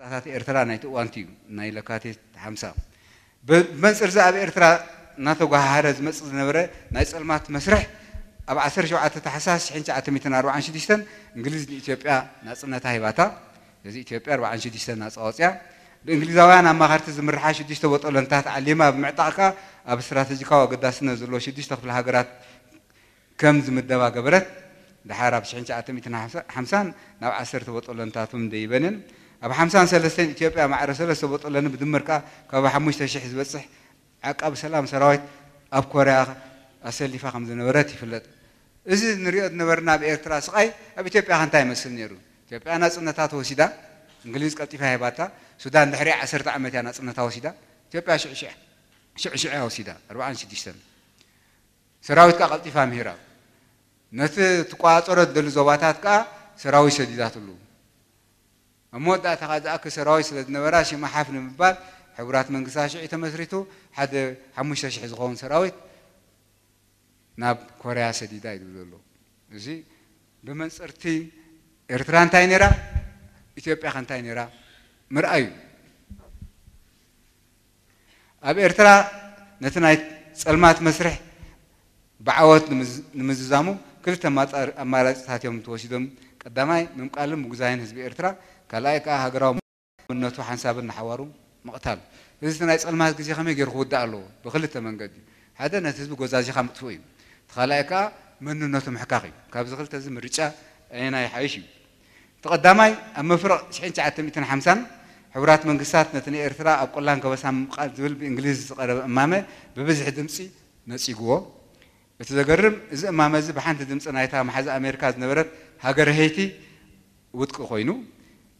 ፀጥታታት ኤርትራ ናይቲ እዋንቲ እዩ ናይ ለካቲት ሓምሳ ብመንፅር ዚ ኣብ ኤርትራ እናተጓሃረ ዝመፅእ ዝነበረ ናይ ፀልማት መስርሕ ኣብ 17 ታሕሳስ 1946 እንግሊዝ ንኢትዮጵያ ናፅነታ ሂባታ እዚ ኢትዮጵያ 46 ናፃ ወፅያ ብእንግሊዛውያን ኣማኻርቲ ዝምርሓ ሽዱሽተ ወጠለንታት ዓሊማ ብምዕጣቕ ከዓ ኣብ እስትራተጂካዊ ኣገዳስነት ዘለዎ ሽዱሽተ ክፍለ ሃገራት ከም ዝምደባ ገበረት ድሓር ኣብ 1950 ናብ 1 ወጠለንታቱም ደይበንን ኣብ ሓምሳን ሰለስተን ኢትዮጵያ ማዕረ ሰለስተ በጠለኒ ብድምር ከዓ ካብ ሓሙሽተ ሽሕ ዝበፅሕ ዓቃብ ሰላም ሰራዊት ኣብ ኮርያ ኣሰሊፋ ከም ዝነበረት ይፍለጥ እዚ ንሪኦ ዝነበርና ኣብ ኤርትራ ስቃይ ኣብ ኢትዮጵያ ከ እንታይ ይመስል ነይሩ ኢትዮጵያ ናፅነታ ተወሲዳ እንግሊዝ ቀልጢፋ ሂባታ ሱዳን ድሕሪ 10 ዓመት እያ ናፅነታ ወሲዳ ኢትዮጵያ ሽዕሽዕ እያ ወሲዳ 46 ሰራዊት ከዓ ቀልጢፋ ምሂራ ነቲ ትቋፀሮ ዝደሊ ዞባታት ከዓ ሰራዊት ሰዲዳትሉ مود أعتقد أكس رئيس للنوراشي ما حفل مبال حبرات من قصاش عيت مسرتو حد حمش رش حزقون سراويت ناب كوريا سديدا يدولو زي بمن سرتي إرتران تاينيرا إثيوبيا خان تاينيرا مرأي أب إرترا نتناي سلمات مسرح بعوات نمززامو كل تمات أمارات ساتيوم توشيدم قدماي ممكالم مجزاين هزبي إرترا ካልኣይ ከዓ ሃገራዊ እነቱ ሓንሳብን ሓዋሩ ምቕታል እዚ ናይ ፀልማት ግዜ ከመይ ገይሩ ክውዳእ ኣለዎ ብክልተ መንገዲ ሓደ ነቲ ህዝቢ ጎዛዚኻ ምጥፍኡ እዩ እቲ ካልኣይ ከዓ መንነቱ ምሕካኽ እዩ ካብዚ ክልተ እዚ ምርጫ ናይ ሓይሽ እዩ እቲ ቀዳማይ ኣብ መፍርቕ 1950 ሕቡራት መንግስታት ነቲ ናይ ኤርትራ ኣብ ቆላን ከበሳን ምምቃል ዝብል ብእንግሊዝ ዝቐረበ እማመ ብብዝሒ ድምፂ ነፂግዎ እቲ ዘገርም እዚ እማመ እዚ ብሓንቲ ድምፂ ናይታ መሓዚ ኣሜሪካ ዝነበረት ሃገረ ሄይቲ ውጥቂ ኮይኑ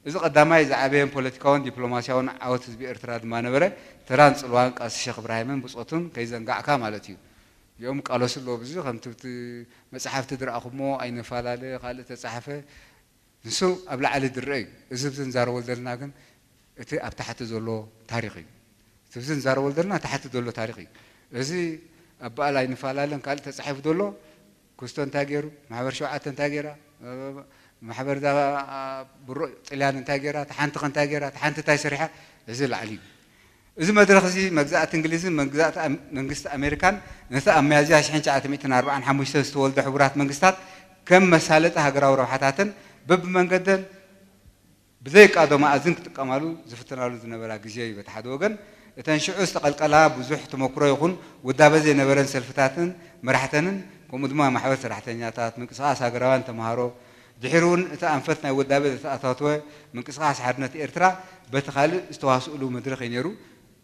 از قدمای زعبیم پلیتکان دیپلماسیان عوض بی ارتداد منوره ترانس لوانگ از شک برایم بسطون که این گاه کاملاتیو یوم کالوس لوبزی خم تو مسحف تدر آخمو این فلاله خاله تصحف نسو قبل علی در رئی از بزن زار ولد نگن ات ابتحت دلوا تاریخی از بزن زار ولد نه تحت دلوا تاریخی ازی قبل این فلاله خاله تصحف دلوا کوستن تاجر معرفش وعاتن تاجره محبر دابا برو طلال انتا جيرات حانت خنتا جيرات حانت تاي سريحة عزي العليم إذا ما درخزي مجزاة إنجليزي مجزاة منجزة أمريكان نسا أميازي هشحين جاعت ميتنا أربعا حموش سنستوال دحورات منجزتات كم مسالة هاقرا وروحاتات بب منجدن بذيك أدو ما أزنك تقامالو زفتنا لو زنبرا جزيوي بتحاد وغن إتان شعو استقل قلاب وزوح تمكرو يخون ودابزي نبرا سلفتات مرحتن كومدما محاوث رحتن ياتات منكساس هاقراوان تمهارو ድሕሪ እውን እቲ ኣንፈት ናይ ወዳበ ዘተኣታትወ ምንቅስቃስ ሓድነት ኤርትራ በቲ ካልእ ዝተዋስእሉ መድረኽ እዩ ነይሩ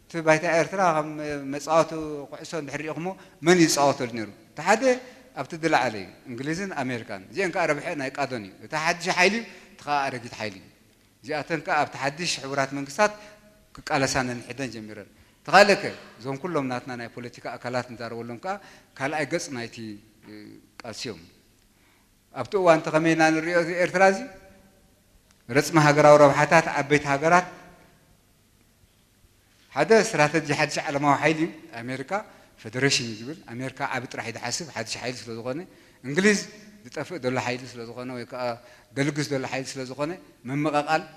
እቲ ባይታ ኤርትራ ከም መፃወቱ ኩዕሶ እንድሕር ሪኢኹሞ መን እዩ ዝፃወተሉ ነይሩ እቲ ሓደ ኣብቲ ዝለዓለ እዩ እንግሊዝን ኣሜሪካን እዚአን ከዓ ረብሐ ናይ ቃዶን እዩ እቲ ሓድሽ ሓይሊ እቲ ከዓ ኣረጊት ሓይሊ እዩ እዚኣተን ከዓ ኣብቲ ሓድሽ ሕቡራት መንግስታት ክቃለሳነ ንሕደን ጀሚረን እቲ ካልእ ከ እዞም ኩሎም ናትና ናይ ፖለቲካ ኣካላት ንዛረበሎም ከዓ ካልኣይ ገፅ ናይቲ ቃልሲ እዮም أبتو وان عن نريو إرترازي رسم هاقرا وربحاتات عبيت هاقرات هذا سراتيجي حدش على موحيلي أمريكا فدريشن يقول أمريكا عبت راح يتحاسب حدش حيل سلوزغوني إنجليز يتفق دول حيل سلوزغوني ويكا دلقز دول حيل سلوزغوني من مغاقال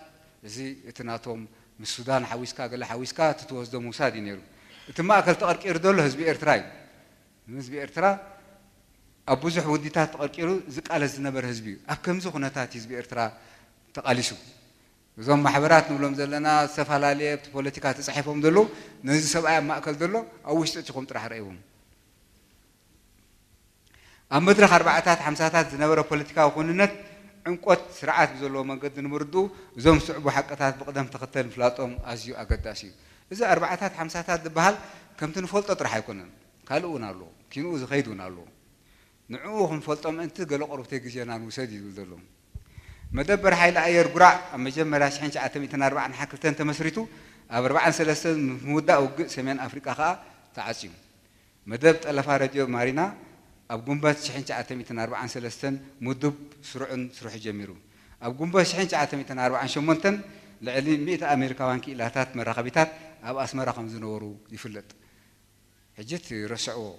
زي اتناتهم من السودان حويسكا قال حويسكا تتوزدو موسادي نيرو تما أكل تقرق إردول هزبي إرتراي هزبي إرتراي ኣብ ብዙሕ ውዲታት ተቐርቂሩ ዝቃለስ ዝነበረ ህዝቢ እዩ ኣብ ከምዚ ኩነታት ህዝቢ ኤርትራ ተቃሊሱ እዞም ማሕበራት ንብሎም ዘለና ዝተፈላለየ ኣብቲ ፖለቲካ ተፃሒፎም ዘለዉ ነዚ ሰብኣይ ኣብ ማእከል ዘሎ ኣብ ውሽጢ እቲኹም ጥራሕ ረእይዎም ኣብ መድረክ ኣርባዕታት ሓምሳታት ዝነበረ ፖለቲካዊ ኩንነት ዕንቆት ስርዓት ብዘለዎ መንገዲ ንምርድኡ እዞም ስዕቡ ሓቀታት ብቅደም ተኸተል ምፍላጦም ኣዝዩ ኣገዳሲ እዩ እዚ ኣርባዕታት ሓምሳታት ዝበሃል ከምቲ ንፈልጦ ጥራሕ ኣይኮነን ካልእ እውን ኣለዎ ኪንኡ ዝኸይድ እውን ኣለዎ نعوهم فلتم أنت قالوا قرب تيجي جينا موسادي يقول لهم مدبر حيل أير قرع أما جمع راس حين شعتم إتنا أربعة حكلت أنت مسرتو أربعة سلسل مودة أو سمين أفريقيا خا تعزيم مدبت ألف راديو مارينا أب جنبات حين شعتم إتنا أربعة سلسل مدب سرع سرع جميرو أب جنبات حين شعتم إتنا أربعة شمنتن لعلي مئة أمريكا وانك إلهات مراقبتات أب أسمى رقم زنورو يفلت حجت رسعوه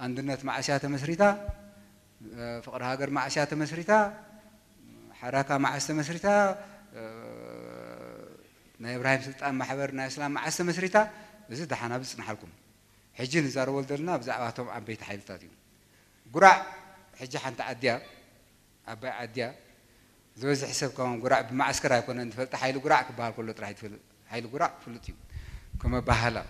أندنت مع أسيات مسرتا فقر هاجر مع أسيات مسرتا حركة مع أسيات مسرتا نإبراهيم سلطان محبر نإسلام مع أسيات مسرتا زد حنا بس نحلكم حجي نزار ولدنا بزعواتهم عن بيت حيل تاتيهم قرع حجي حنت عديا أبا عديا زوز حسب كمان قرع بمعسكر يكون أنت فلت حيل قرع كبار كله تراحيت فل حيل قرع فلتيهم كما بهلا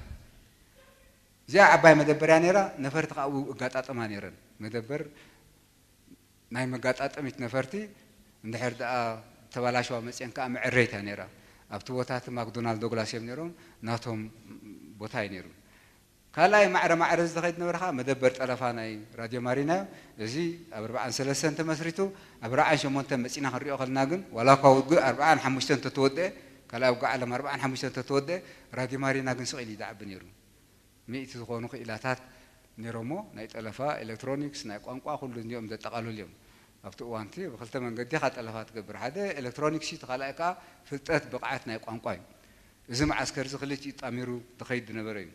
እዚኣ ዓባይ መደበር እያ ነራ ነፈርቲ ከዓ ኣብኡ ኣጋጣጥማ ነይረን መደበር ናይ መጋጣጠሚት ነፈርቲ እንድሕር ደኣ ተባላሸዋ መፅአን ከዓ መዕረይታ ነይራ ኣብቲ ቦታ እቲ ማክዶናልድ ዶግላስ እዮም ነይሮም ናቶም ቦታ እዩ ነይሩ ካልኣይ ማዕረ ማዕረ ዝተኸይድ ነበረ ከዓ መደበር ጠለፋ ናይ ራድዮ ማሪና እዩ እዚ ኣብ 43 ተመስሪቱ ኣብ 48 መፂና ክንሪኦ ከለና ግን ዋላ እኳ ውግእ 45 ተተወድአ ካልኣይ ውግእ ዓለም 45 ተተወድአ ራድዮ ማሪና ግን ስቂኢሉ ይዝዓቢ ነይሩ ምእቲ ዝኾኑ ክኢላታት ነይሮሞ ናይ ጠለፋ ኤሌክትሮኒክስ ናይ ቋንቋ ኩሉ እዚኦም ዘጠቓልሉ እዮም ኣብቲ እዋንቲ ብክልተ መንገዲ ካ ጠለፋ ትገብር ሓደ ኤሌክትሮኒክስ እዩ ተኻልኣይ ከዓ ፍልጠት ብቕዓት ናይ ቋንቋ እዩ እዚ መዓስከር እዚ ክልቲኡ ጣሚሩ ተኸይድ ዝነበረ እዩ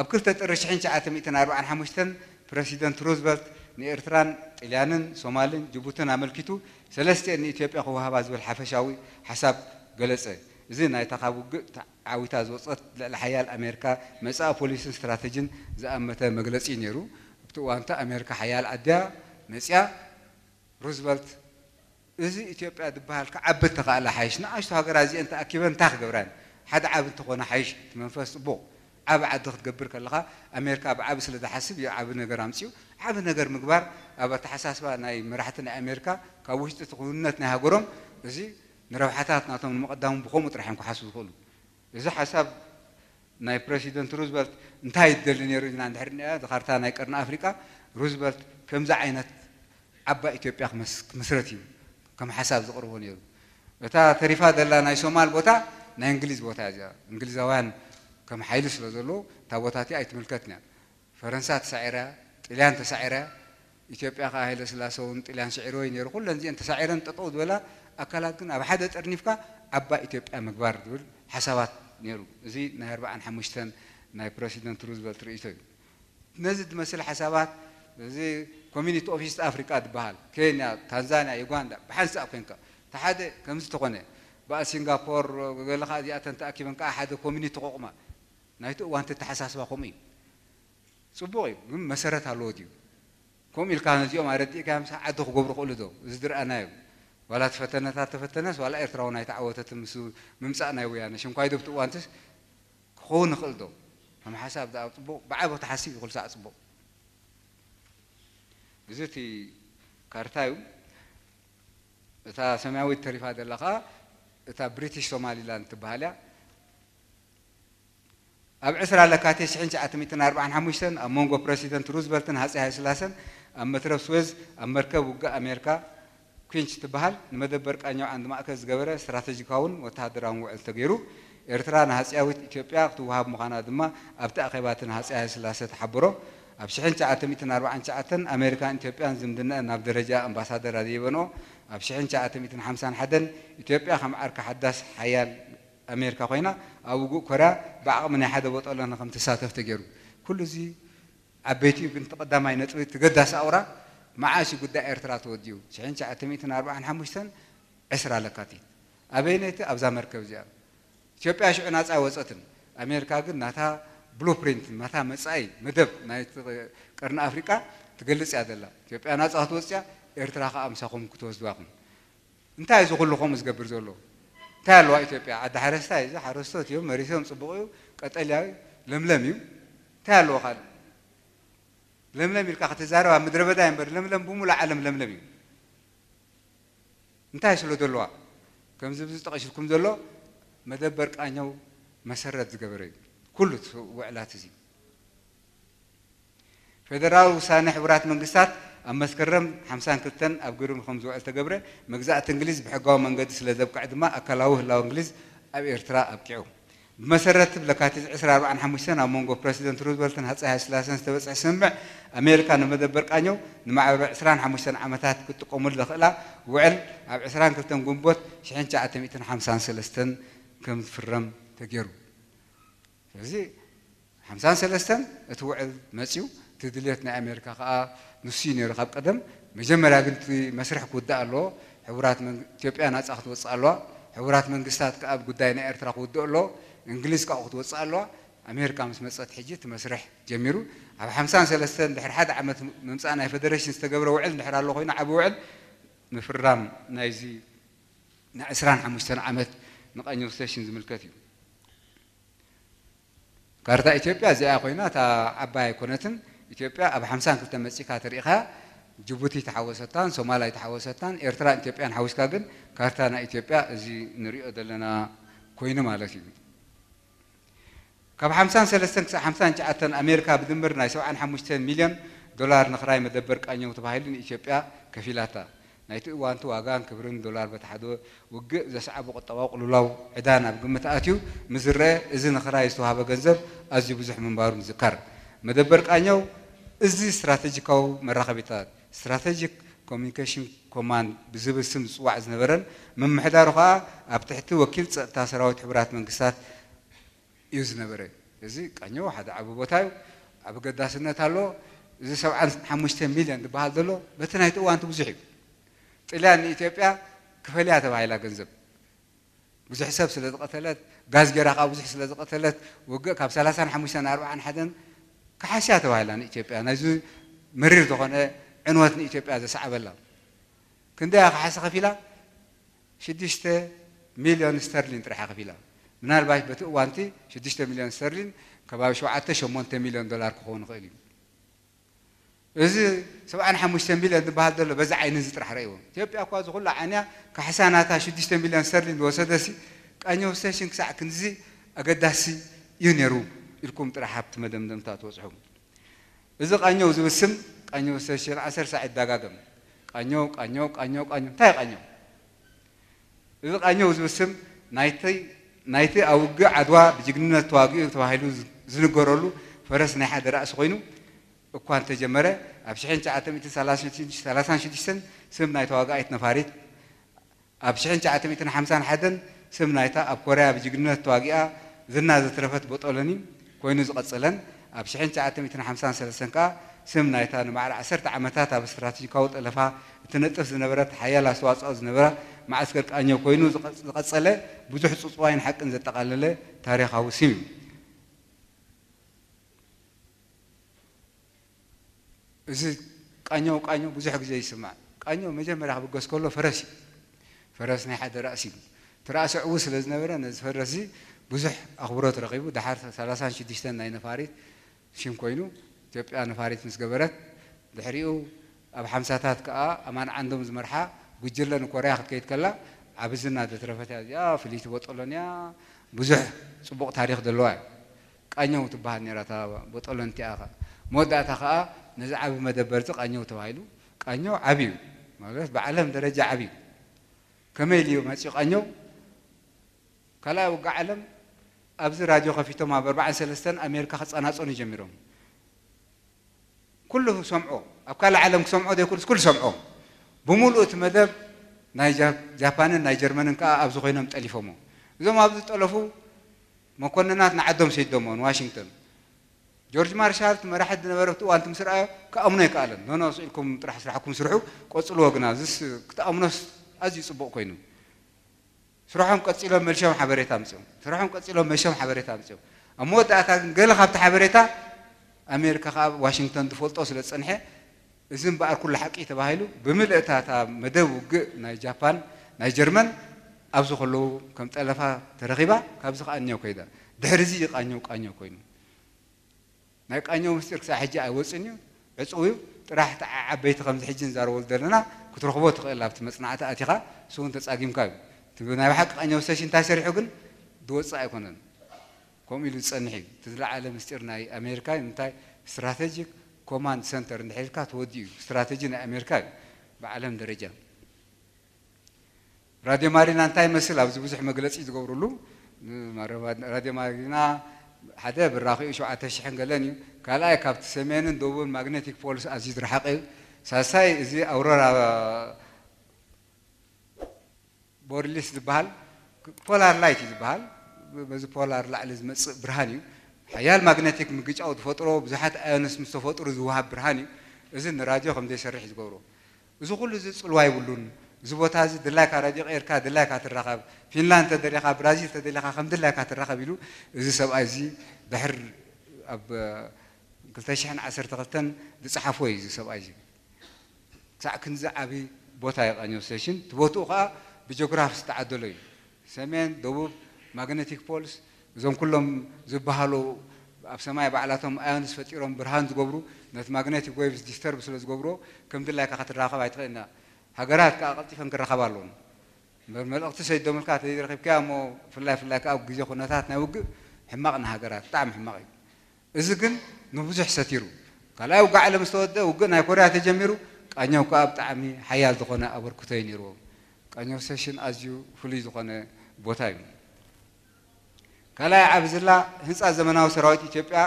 ኣብ 2 ጥሪ 1945 ፕረሲደንት ሩዝቨልት ንኤርትራን ጣልያንን ሶማልን ጅቡትን ኣመልኪቱ ሰለስተ ንኢትዮጵያ ክወሃባ ዝብል ሓፈሻዊ ሓሳብ ገለፀ እዚ ናይታ ካብ ውግእ عويتها زوصت للحياة الأمريكا مساء بوليس استراتيجين زي أما تا مجلس ينيرو بتقوى أنت أمريكا حياة الأدية مساء روزفلت إذا إثيوبيا دبها لك عبد تقال حيش نعيش تهاجر أزي أنت أكيد أنت تاخذ بران حد عبد تقول حيش تمنفس بو عب عد تقبر كلها أمريكا عب سلد حسب يا عب نجار أمسيو عب نجار مقبر أبى تحساس بقى ناي أمريكا كوجت تقولنا تنهاجرهم زي نروح حتى نعطيهم المقدام بخوم وترحمكم حسوا كلهم እዚ ሓሳብ ናይ ፕረሲደንት ሩዝቨልት እንታይ ይደሊ ነይሩ ኢልና እንድሕር ኒኣ እዚ ካርታ ናይ ቀርኒ ኣፍሪቃ ሩዝቨልት ከምዚ ዓይነት ዓባይ ኢትዮጵያ ክመስረት እዩ ከም ሓሳብ ዘቕርቦ ነይሩ እታ ተሪፋ ዘላ ናይ ሶማል ቦታ ናይ እንግሊዝ ቦታ እዚኣ እንግሊዛውያን ከም ሓይሊ ስለ ዘለዎ እታ ቦታ እቲ ኣይትምልከትን እያ ፈረንሳ ተሳዒራ ጥልያን ተሳዒራ ኢትዮጵያ ከዓ ሃይለ ስላሰ እውን ጥልያን ስዒሮ እዩ ነይሩ ኩለን እዚአን ተሳዒረን ጠጠው ዝበላ ኣካላት ግን ኣብ ሓደ ጠርኒፍካ ዓባይ ኢትዮጵያ ምግባር ዝብል ሓሳባት نيرو زي نهر بعن حمشتن ناي بريسيدنت روزفلت رئيس نزد مثل حسابات زي كومينيت اوفيس افريكا دبال كينيا تنزانيا يوغندا بحس افينكا تحد كمز تقوني با سنغافور ولا خادي اتن تاكيبن كا حد كومينيت قوقما نايتو وانت تحساس باقومي صبوي من مسرت على الوديو كوميل كان زيوم ارتي كام ساعه دو غبر قولدو زدر انايو ولا تفتنة تفتنس ولا إثرونا يتعوت تمسو ممسأنا ويانا شو مقايد بتوانتس خون خلدو هم حساب ده أطبو بعبو تحسي كل ساعة أطبو جزتي كارتايو تا سمعوا التريف هذا اللقاء تا بريتش سومالي لان تبهاليا أب عسر على كاتيش حينش أتميتنا أربعان حموشتن أمونغو أم بريسيدنت روزبلتن هاسي هاي سلاسن أم مترف سويز أم مركب وقا أمريكا ኩንች ትበሃል ንመደበር ቃኛው ዓንዲ ማእከል ዝገበረ ስትራተጂካውን ወተሃደራውን ውዕል ተገይሩ ኤርትራ ንሃፅያዊት ኢትዮጵያ ክትውሃብ ምዃና ድማ ኣብቲ ኣኼባትን ሃፅያ ስላሴ ተሓብሮ ኣብ 1949 ኣሜሪካን ኢትዮጵያን ዝምድነአ ናብ ደረጃ ኣምባሳደር ኣዘይበንኦ ኣብ 1951 ኢትዮጵያ ከም ዓርካ ሓዳስ ሓያል ኣሜሪካ ኮይና ኣብ ውጉእ ኮርያ ብዓቕሚ ናይ ሓደ ቦጠሎና ከም ተሳተፍ ተገይሩ ኩሉ እዚ ዓበይቲኡ ግን ተቐዳማይ ነጥቢ ትገዳሲ ኣውራ معاش قد إرترا توديو شحين شع تميتنا أربعة حمشتن عسرة لقاتي أبينت أبزا مركب زيا شو بعيش الناس أول سطن أمريكا قد نهتها بلو برينت نهتها مسأي مدب نهت كرن أفريقيا تقلص هذا لا شو بعيش الناس أول سطيا إرترا خا أمسكهم كتوز دواهم أنت عايز أقول لكم مش قبر زولو تعالوا إثيوبيا عد حرستا إذا حرستوا تيوم مريسهم صبغوا قتليا لملميو تعالوا خالد لم لم يلقى حتى زاروا مدري بدا ينبر لم لم بوم ولا علم لم لم انت ايش لو دلوا كم زب زب تقش لكم دلوا مدبر قانيو مسرد قبري كل وعلات زي فدرال وسانح برات من قصات أم مسكرم حمسان كتن أبقرون خمس وعلة قبري مجزاة إنجليز بحقوه من قدس لذب قعد ما أكلوه لو إنجليز أبي إرتراء أبكعوه مسرت لكات إسرائيل عن حمشنا مونغو بريسيدنت روزفلت هات سهل سلاسن استوى سمع أمريكا نمد برقانيو نمع إسرائيل حمشنا عمتات كنت قوم الدخلة وعل عب إسرائيل كنت نقوم بوت شحن جاءت ميتن سلستن كم فرم تجرو فزي حمسان سلستن توعد مسيو تدليت أمريكا قا نسيني رقاب قدم مجمل أنت مسرح كود الله حورات من تيوبيا ناس أخذوا صالوا حورات من قصات قاب قدائنا إرتقوا دولو እንግሊዝ ካብኡ ክትወፅእ ኣለዋ ኣሜሪካ ምስ መፀት ሕጂ ትመስርሕ ጀሚሩ ኣብ 53 ድሕሪ ሓደ ዓመት ምምፃእ ናይ ፌደሬሽን ዝተገብረ ውዕል ድሕር ኣሎ ኮይኑ ዓብ ውዕል ምፍራም ናይዚ ናይ 25 ዓመት ንቀኝም ስቴሽን ዝምልከት እዩ ካርታ ኢትዮጵያ እዚኣ ኮይና እታ ዓባይ ኮነትን ኢትዮጵያ ኣብ 52 መፂካ ትሪኢኻ ጅቡቲ ተሓወሰታን ሶማላይ ተሓወሰታን ኤርትራን ኢትዮጵያን ሓዊስካ ግን ካርታ ናይ ኢትዮጵያ እዚ ንሪኦ ዘለና ኮይኑ ማለት እዩ كاب حمسان سلستن كسا حمسان جاءتن أمريكا بدمبر ناي سوعان حموشتين مليون دولار نخراي مدبر كأنيو تبهيلين إيشيبيا كفيلاتا ناي تقوان تو أغان كبرون دولار بتحدو وقق زي سعبو قطوا وقلو عدانا بقمة آتيو مزرع إزي نخراي سوها بغنزر أزي بزح من بارو مزكار مدبر كأنيو إزي استراتيجيكو مراقبتات استراتيجيك كوميونيكيشن كوماند بزيب السمس وعز نبرن من محدارو خواه أبتحتو وكيل تاسراوي حبرات من قصات እዩ ዝነበረ እዚ ቀኞ ሓደ ዓብ ቦታ እዩ ኣብ ገዳስነት ኣለዎ እዚ 75 ሚልዮን ዝበሃል ዘሎ በቲ ናይቲ እዋንቲ ብዙሕ እዩ ጥልያ ንኢትዮጵያ ክፈልያ ተባሂላ ገንዘብ ብዙሕ ሰብ ስለ ዝቐተለት ጋዝ ጌራ ከዓ ብዙሕ ስለ ዝቐተለት ውግእ ካብ 35 41 ካሓስያ ተባሂላ ንኢትዮጵያ ናይዚ መሪር ዝኾነ ዕንወት ንኢትዮጵያ ዘሰዓበላ ክንደያ ካሓሲ ከፊላ 6 ሚልዮን ስተርሊን ጥራሓ ከፊላ ምናልባት በቲ እዋንቲ 6 ሚልዮን ስተርሊን ከባቢ 7 8 ሚልዮን ዶላር ክኸውን ይኽእል እዩ እዚ 75 ሚልዮን ዝበሃል ዘሎ በዛ ዓይኒ እዚ ጥራሕ ረእይዎ ኢትዮጵያ እኳ ዝኩሉ ዓይንያ ካሕሳናታ 6 ሚልዮን ስተርሊን ዝወሰደሲ ቃኘ ወስተሽን ክሳዕ ክንዚ ኣገዳሲ እዩ ነይሩ ኢልኩም ጥራሕ ኣብቲ መደምደምታ ትበፅሑ እዚ ቃኘው ዝብል ስም ቃኘ ወስተሽን 10 ሰዓት ይደጋገም ቃኘው ቃኘው ቃኘው ቃኘው እንታይ ቃኘው እዚ ቃኘው ዝብል ስም ናይቲ ናይቲ ኣብ ውግእ ዓድዋ ብጅግንነት ተዋጊኡ ተባሂሉ ዝንገረሉ ፈረስ ናይ ሓደ ራእሲ ኮይኑ እኳ እንተጀመረ ኣብ 936 ስም ናይ ተዋጋኣይት ነፋሪት ኣብ 951 ስም ናይታ ኣብ ኮርያ ብጅግንነት ተዋጊኣ ዝና ዘትረፈት በጠሎኒ ኮይኑ ዝቐፅለን ኣብ 953 ከዓ سم نایتان معر عصرت عمتات اب استراتژی کوت الفا تنتف زنبرت حیال سواد از نبره معسكر آنیا کوینو قصله بزح سوسواین حق انت قلله تاریخ اوسیم از آنیا و آنیا بزح جای سما آنیا میشه مرا به گسکله فرسی فرسي نه حد راسی تراس عوسل از نبره نزف رزی بزح اخبارات رقیب دحرت سالسان شدیشتن نای نفرید شیم کوینو ኢትዮጵያ ነፋሪት ምስ ገበረት ድሕሪኡ ኣብ ሓምሳታት ከዓ ኣማን ዓንዶም ዝመርሓ ጉጅለ ንኮርያ ክትከይድ ከላ ዓብ ዝና ዘትረፈት እያ እዚኣ ፍልይቲ ቦጠሎን እያ ብዙሕ ፅቡቕ ታሪክ ዘለዋ እዩ ቃኘው ትበሃል ነራ እታ ቦጠሎን እቲኣ መወዳእታ ከዓ ነዚ ዓብ መደበር እዚ ቃኘው ተባሂሉ ቃኘው ዓብ እዩ ማለት ብዓለም ደረጃ ዓብ እዩ ከመይ ልዩ መፅኡ ቃኘው ካልኣይ ውጋ ዓለም ኣብዚ ራድዮ ከፊቶም ኣብ 43 ኣሜሪካ ክፀናፀኑ ጀሚሮም كله سمعوا أبكال العالم سمعوا ده كل كل سمعوا بملؤة مذهب نايجا جابان نايجرمان كا أبزغينهم تلفهم زم أبز تلفو ما كنا نات نعدم سيد دومون واشنطن جورج مارشال ما راح دنا بروت وانت مسرع كأمنا كألن هنا أقولكم راح سرحكم سرحو قصلوا جنازس كتأمنا أزي سبق كينو سرحهم قصيلة ملشام حبريتام سو سرحهم قصيلة ملشام حبريتام سو أموت أتاك جل خبت حبريتام أمريكا خاب واشنطن تفولت أصل الصنحة إذن بقى كل حق يتباهلو بملء تا تا مدو ج ناي جابان ناي جرمن أبزو خلو كم تلفا ترغيبا كابزو قانيو كيدا درزي قانيو قانيو كين ناي قانيو مسترك ساحجة أوس إنيو بس أويو راح تع خمس حجين زار ولدنا كترخبوت قيلا بتمسنا عتا أتيقا سون تسأجيم كاب تبنا بحق قانيو ساشين تاسر حقن دوت سايقونن كومي لسانحي تزلع على مسيرنا امريكا انتي strategic command center ان هيكا تودي strategic امريكا بعلم درجة راديو مارينا انتي مسل ابو زوج مجلس يزورولو راديو مارينا حدا براخي شو عتش حنجلاني كالاي كابت سمين دوبل magnetic فولس ازيد رحقي ساساي زي اورورا بورليس بحال polar light بحال በዚ ፖላር ላዕሊ ዝመፅእ ብርሃን እዩ ሓያል ማግነቲክ ምግጫው ዝፈጥሮ ብዙሓት ኣዮንስ ምስ ተፈጥሩ ዝውሃብ ብርሃን እዩ እዚ ንራድዮ ከምዘይሰርሕ ዝገብሮ እዚ ኩሉ እዚ ፅልዋ ይብሉን እዚ ቦታ እዚ ድላይካ ራድዮ ቀይርካ ድላይካ ትራኸብ ፊንላንድ ተደሊኻ ብራዚል ተደሊኻ ከም ድላይካ ትራኸብ ኢሉ እዚ ሰብኣይ እዚ ድሕር ኣብ 212 ዝፀሓፎ እዩ እዚ ሰብኣይ እዚ ክሳዕ ክንዚ ዓብዪ ቦታ ይቐንዮ ሴሽን እቲ ቦትኡ ከዓ ብጂኦግራፍ ዝተዓደሎ እዩ ሰሜን ደቡብ ماغنتيك بولس زوم كلهم زبهالو أب سماع بعلاتهم أيون سفتيرهم برهان تجبرو نت ماغنتيك ويفز ديستر بس لس جبرو كم دلها كخطر راقة بيتقلنا هجرات كأغلطي فنك رخبالون بمل اقتصاد دوم الكات يدير خب كامو في الله في الله كأو جزء خناثات نوج حمقنا هجرات طعم حمقي إزجن نبزح ستيرو قال أوقع على مستوى ده وقنا كوريا تجمرو أنا وكاب تعمي حياة دخانة أبو كتيني سيشن أزيو فلي دخانة بوتايم ካልኣይ ኣብ ዝላ ህንፃ ዘመናዊ ሰራዊት ኢትዮጵያ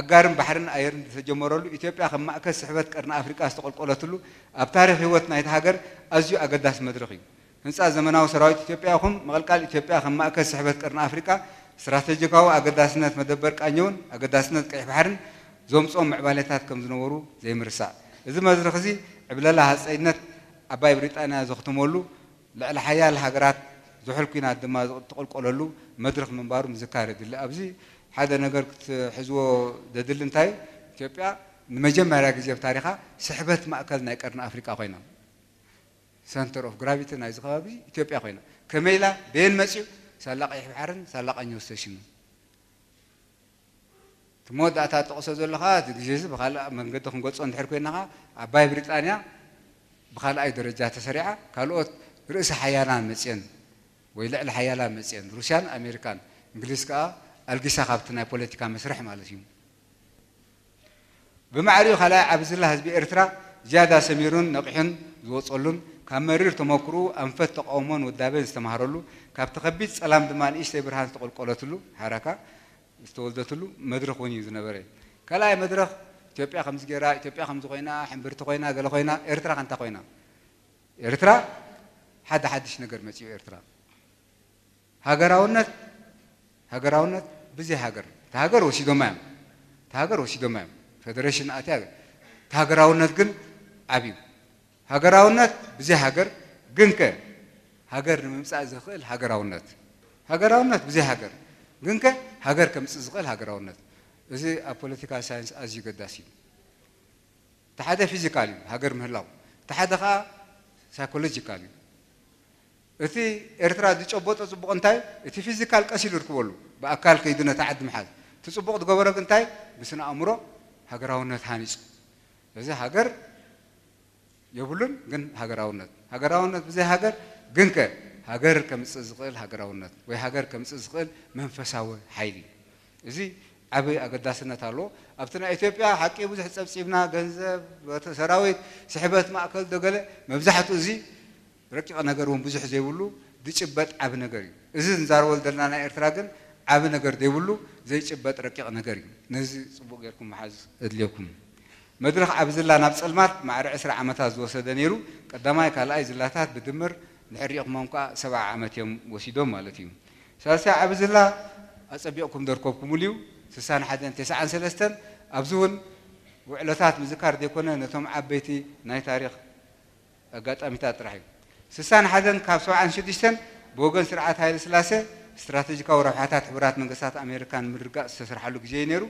ኣጋርን ባሕርን ኣየርን ዝተጀመረሉ ኢትዮጵያ ከም ማእከል ስሕበት ቀርኒ ኣፍሪቃ ዝተቆልቆለትሉ ኣብ ታሪክ ህይወት ናይቲ ሃገር ኣዝዩ ኣገዳሲ መድረክ እዩ ህንፃ ዘመናዊ ሰራዊት ኢትዮጵያ ይኹን መቐልቃል ኢትዮጵያ ከም ማእከል ስሕበት ቀርኒ ኣፍሪቃ استراتيجيكاو أقداسنات مدبر كانيون أقداسنات كيف حرن زوم صوم معبالتات كم زنورو زي مرسع إذا ما زرخزي عبلا لها سيدنات أباي بريطانيا زختمولو لعل حياة الحجرات زحلكو ينا دما تقول قللو مدرك من بارو مزكار دل أبزي هذا نقدر كتحزو ددل انتاي تبيا نمجمع راكز في تاريخها سحبت ما أكلنا كرنا أفريقيا قينا سنتر أوف غرافيتي نايز غابي تبيا قينا كميلا بين مسيو سالق أي حرن سالق أي نوستيشن تموت أتا تقصد الخات جيز بخال من قد خنقص عند حركنا أباي بريطانيا بخال أي درجات سريعة قالوا رئيس حيانا مسيان ويلعل حيالا مزيان روسيان امريكان انجليز كا الجيسا خابتنا بوليتيكا مسرح مالتي بمعريو خلا عبد الله حزب ارترا زياده سميرون نقحن زوصلون كمرير تمكرو انفت تقومون ودابن استمهرلو كاب تخبيت سلام دمان ايش ابراهيم تقول قولتلو حركه استولدتلو مدرخ وين يزنبري كلاي مدرخ ايثيوبيا خمس غيرا ايثيوبيا خمس قوينا حمبرت قوينا قال قوينا ارترا كانت قوينا ارترا حد حدش نقر مسيو ارترا ሃገራውነት ሃገራውነት ብዘይ ሃገር ተሃገር ወሲዶማ እዮም ተሃገር ወሲዶማ እዮም ፌደሬሽን ኣቲ ሃገር ተሃገራውነት ግን ዓብዩ ሃገራውነት ብዘይ ሃገር ግን ከ ሃገር ንምምፃእ ዝኽእል ሃገራውነት ሃገራውነት ብዘይ ሃገር ግን ከ ሃገር ከምፅእ ዝኽእል ሃገራውነት እዚ ኣብ ፖለቲካ ሳይንስ ኣዝዩ ገዳሲ እዩ እቲ ሓደ ፊዚካል እዩ ሃገር ምህላው እቲ ሓደ ከዓ ሳይኮሎጂካል እዩ እቲ ኤርትራ ዝጨበጦ ፅቡቕ እንታይ እቲ ፊዚካል ቀሲሉ ርክበሉ ብኣካል ከይዱ ነታ ዓዲ ምሓዝ እቲ ፅቡቕ ዝገበረ እንታይ ምስን ኣእምሮ ሃገራውነት ሃኒፁ እዚ ሃገር የብሉን ግን ሃገራውነት ሃገራውነት ብዘይ ሃገር ግን ከ ሃገር ከምፅእ ዝኽእል ሃገራውነት ወይ ሃገር ከምፅእ ዝኽእል መንፈሳዊ ሓይሊ እዚ ዓብይ ኣገዳስነት ኣለዎ ኣብቲ ናይ ኢትዮጵያ ሓቂ ብዙሕ ፀብፂብና ገንዘብ ሰራዊት ስሕበት ማእከል ዶገለ መብዛሕትኡ እዚ ረቂቕ ነገር እውን ብዙሕ ዘይብሉ ዝጭበጥ ዓብ ነገር እዩ እዚ ንዛረቦ ዘለና ናይ ኤርትራ ግን ዓብ ነገር ዘይብሉ ዘይጭበጥ ረቂቕ ነገር እዩ ነዚ ፅቡቅ ጌርኩም መሓዝ እድልየኩም መድረክ ኣብ ዝላ ናብ ፀልማት ማዕሪ 20 ዓመታት ዝወሰደ ነይሩ ቀዳማይ ካልኣይ ዝላታት ብድምር ንሕሪኦኩሞም ከዓ ሰብዓ ዓመት እዮም ወሲዶም ማለት እዩ ሳልሳይ ኣብ ዝላ ኣፀቢቕኩም ደርከብኩም ልዩ 61 93 ኣብዚ እውን ውዕሎታት ምዝካር ዘይኮነ ነቶም ዓበይቲ ናይ ታሪክ ኣጋጣሚታት ጥራሕ እዩ سسان حدن عن شدشتن بوغن سرعات هاي السلاسة استراتيجيكا وربحاتات حبرات من قصات أمريكا مرقا استسرح لك جينيرو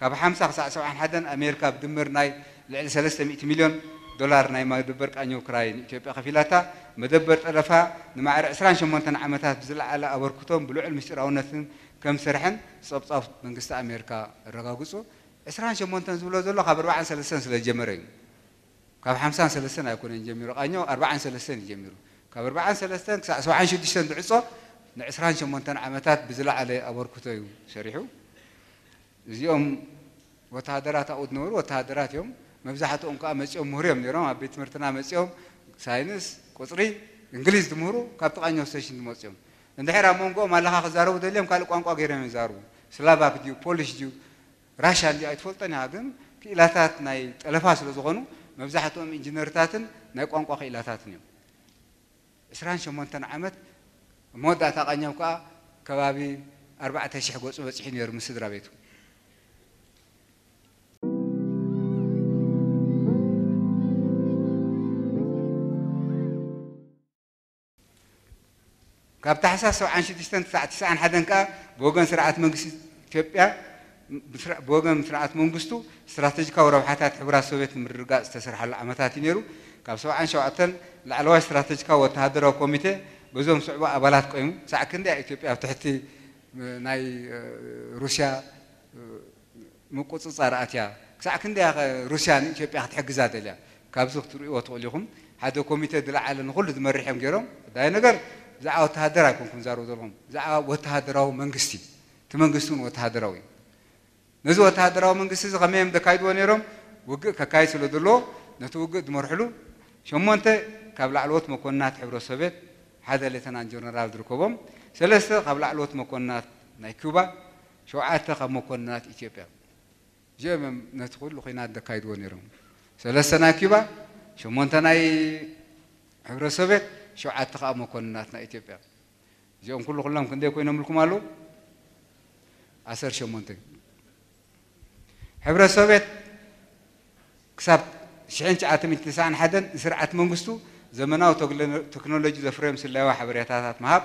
كاب حمسة خساع سوعان حدن أمريكا بدمر ناي لعل سلسة مئة مليون دولار ناي ما دبر كأنيو كراين إثيوبيا خفيلاتا مدبر ألفا نما عسران شمونتن عمتات بزلع على أوركوتون بلوع المشترى ونثن كم سرحن صبت صف من قصة أمريكا الرقاقصو إسران شمونتن زبلو زلو خبر وعن سلسة سلسة جمرين كاب حمسة سلسة يكون جميرو أنيو أربعة سلسة جميرو كابر بعان سلستان كسا سبع عشر دشان دعصة نعسران شو مانتن عمتات بزلا على أبور كتيو شريحو زيوم وتهدرات أود نور وتهدرات يوم مفزحت أمك أمس يوم مريم نيرام أبيت مرتنا أمس يوم ساينس قصري إنجليز دمورو كابتو عن يوستيشن دموس يوم ندهر أمونكو مالها خزارو دليم قالوا قانقو غير من زارو سلافاك ديو بوليش ديو راشان دي أيتفول تاني عدم كإلاتات ناي ألفاس لزغنو مفزحت أم إنجنيرتاتن ناي قانقو خيلاتاتن يوم عسران شمونتن عمت مودة تقنيم كا كبابي أربعة تشيح قوس وبسحين يرمي سدرا بيتو كاب تحساس عن شديستن تسعة تسعة حدن كا بوجن سرعة منقص إثيوبيا ብወገን ስርዓት መንግስቱ ስትራቴጂካዊ ረብሓታት ሕብረት ሶቪየት ምርጋፅ ዝተሰርሓሉ ዓመታት እዩ ነይሩ ካብ 7ሸውዓተን لعلوا استراتيجية وتهدروا كوميتة بزوم صعبة أبلات قيم ساكن ده إثيوبيا تحتي ناي روسيا مقصود صار أتيا ساكن ده روسيا إثيوبيا تحتاج زاد ليه كابزوك تروي وتقوليهم هذا كوميتة دل على نقول ذم الرحم جرام ده نقدر زعوا تهدروا كم كم زاروا دلهم زعوا وتهدروا منقسم تمنقسون وتهدروا نزوا تهدروا منقسم زغميهم دكايد ونيرم وق كايس ولدلو نتوقع دمرحلو شو مانته ካብ ላዕለዎት መኮንናት ሕብረተሰቤት ሓደ ሌተናንት ጀነራል ዝርከቦም ሰለስተ ካብ ላዕለዎት መኮንናት ናይ ኩባ ሸውዓተ ካብ መኮንናት ኢትዮጵያ እዚኦም እዮም ነቲ ኩሉ ኩናት ዘካይድዎ ነይሮም ሰለስተ ናይ ኩባ ሸሞንተ ናይ ሕብረተሰቤት ሸውዓተ ከዓ መኮንናት ናይ ኢትዮጵያ እዚኦም ኩሉ ኩሎም ክንደይ ኮይኖም ኢልኩም ኣለዉ ዓሰርተ ሸሞንተ ሕብረተሰቤት ክሳብ 1991 ንስርዓት መንግስቱ زمناو تكنولوجي زفريم سلاوة حبرياتات مهاب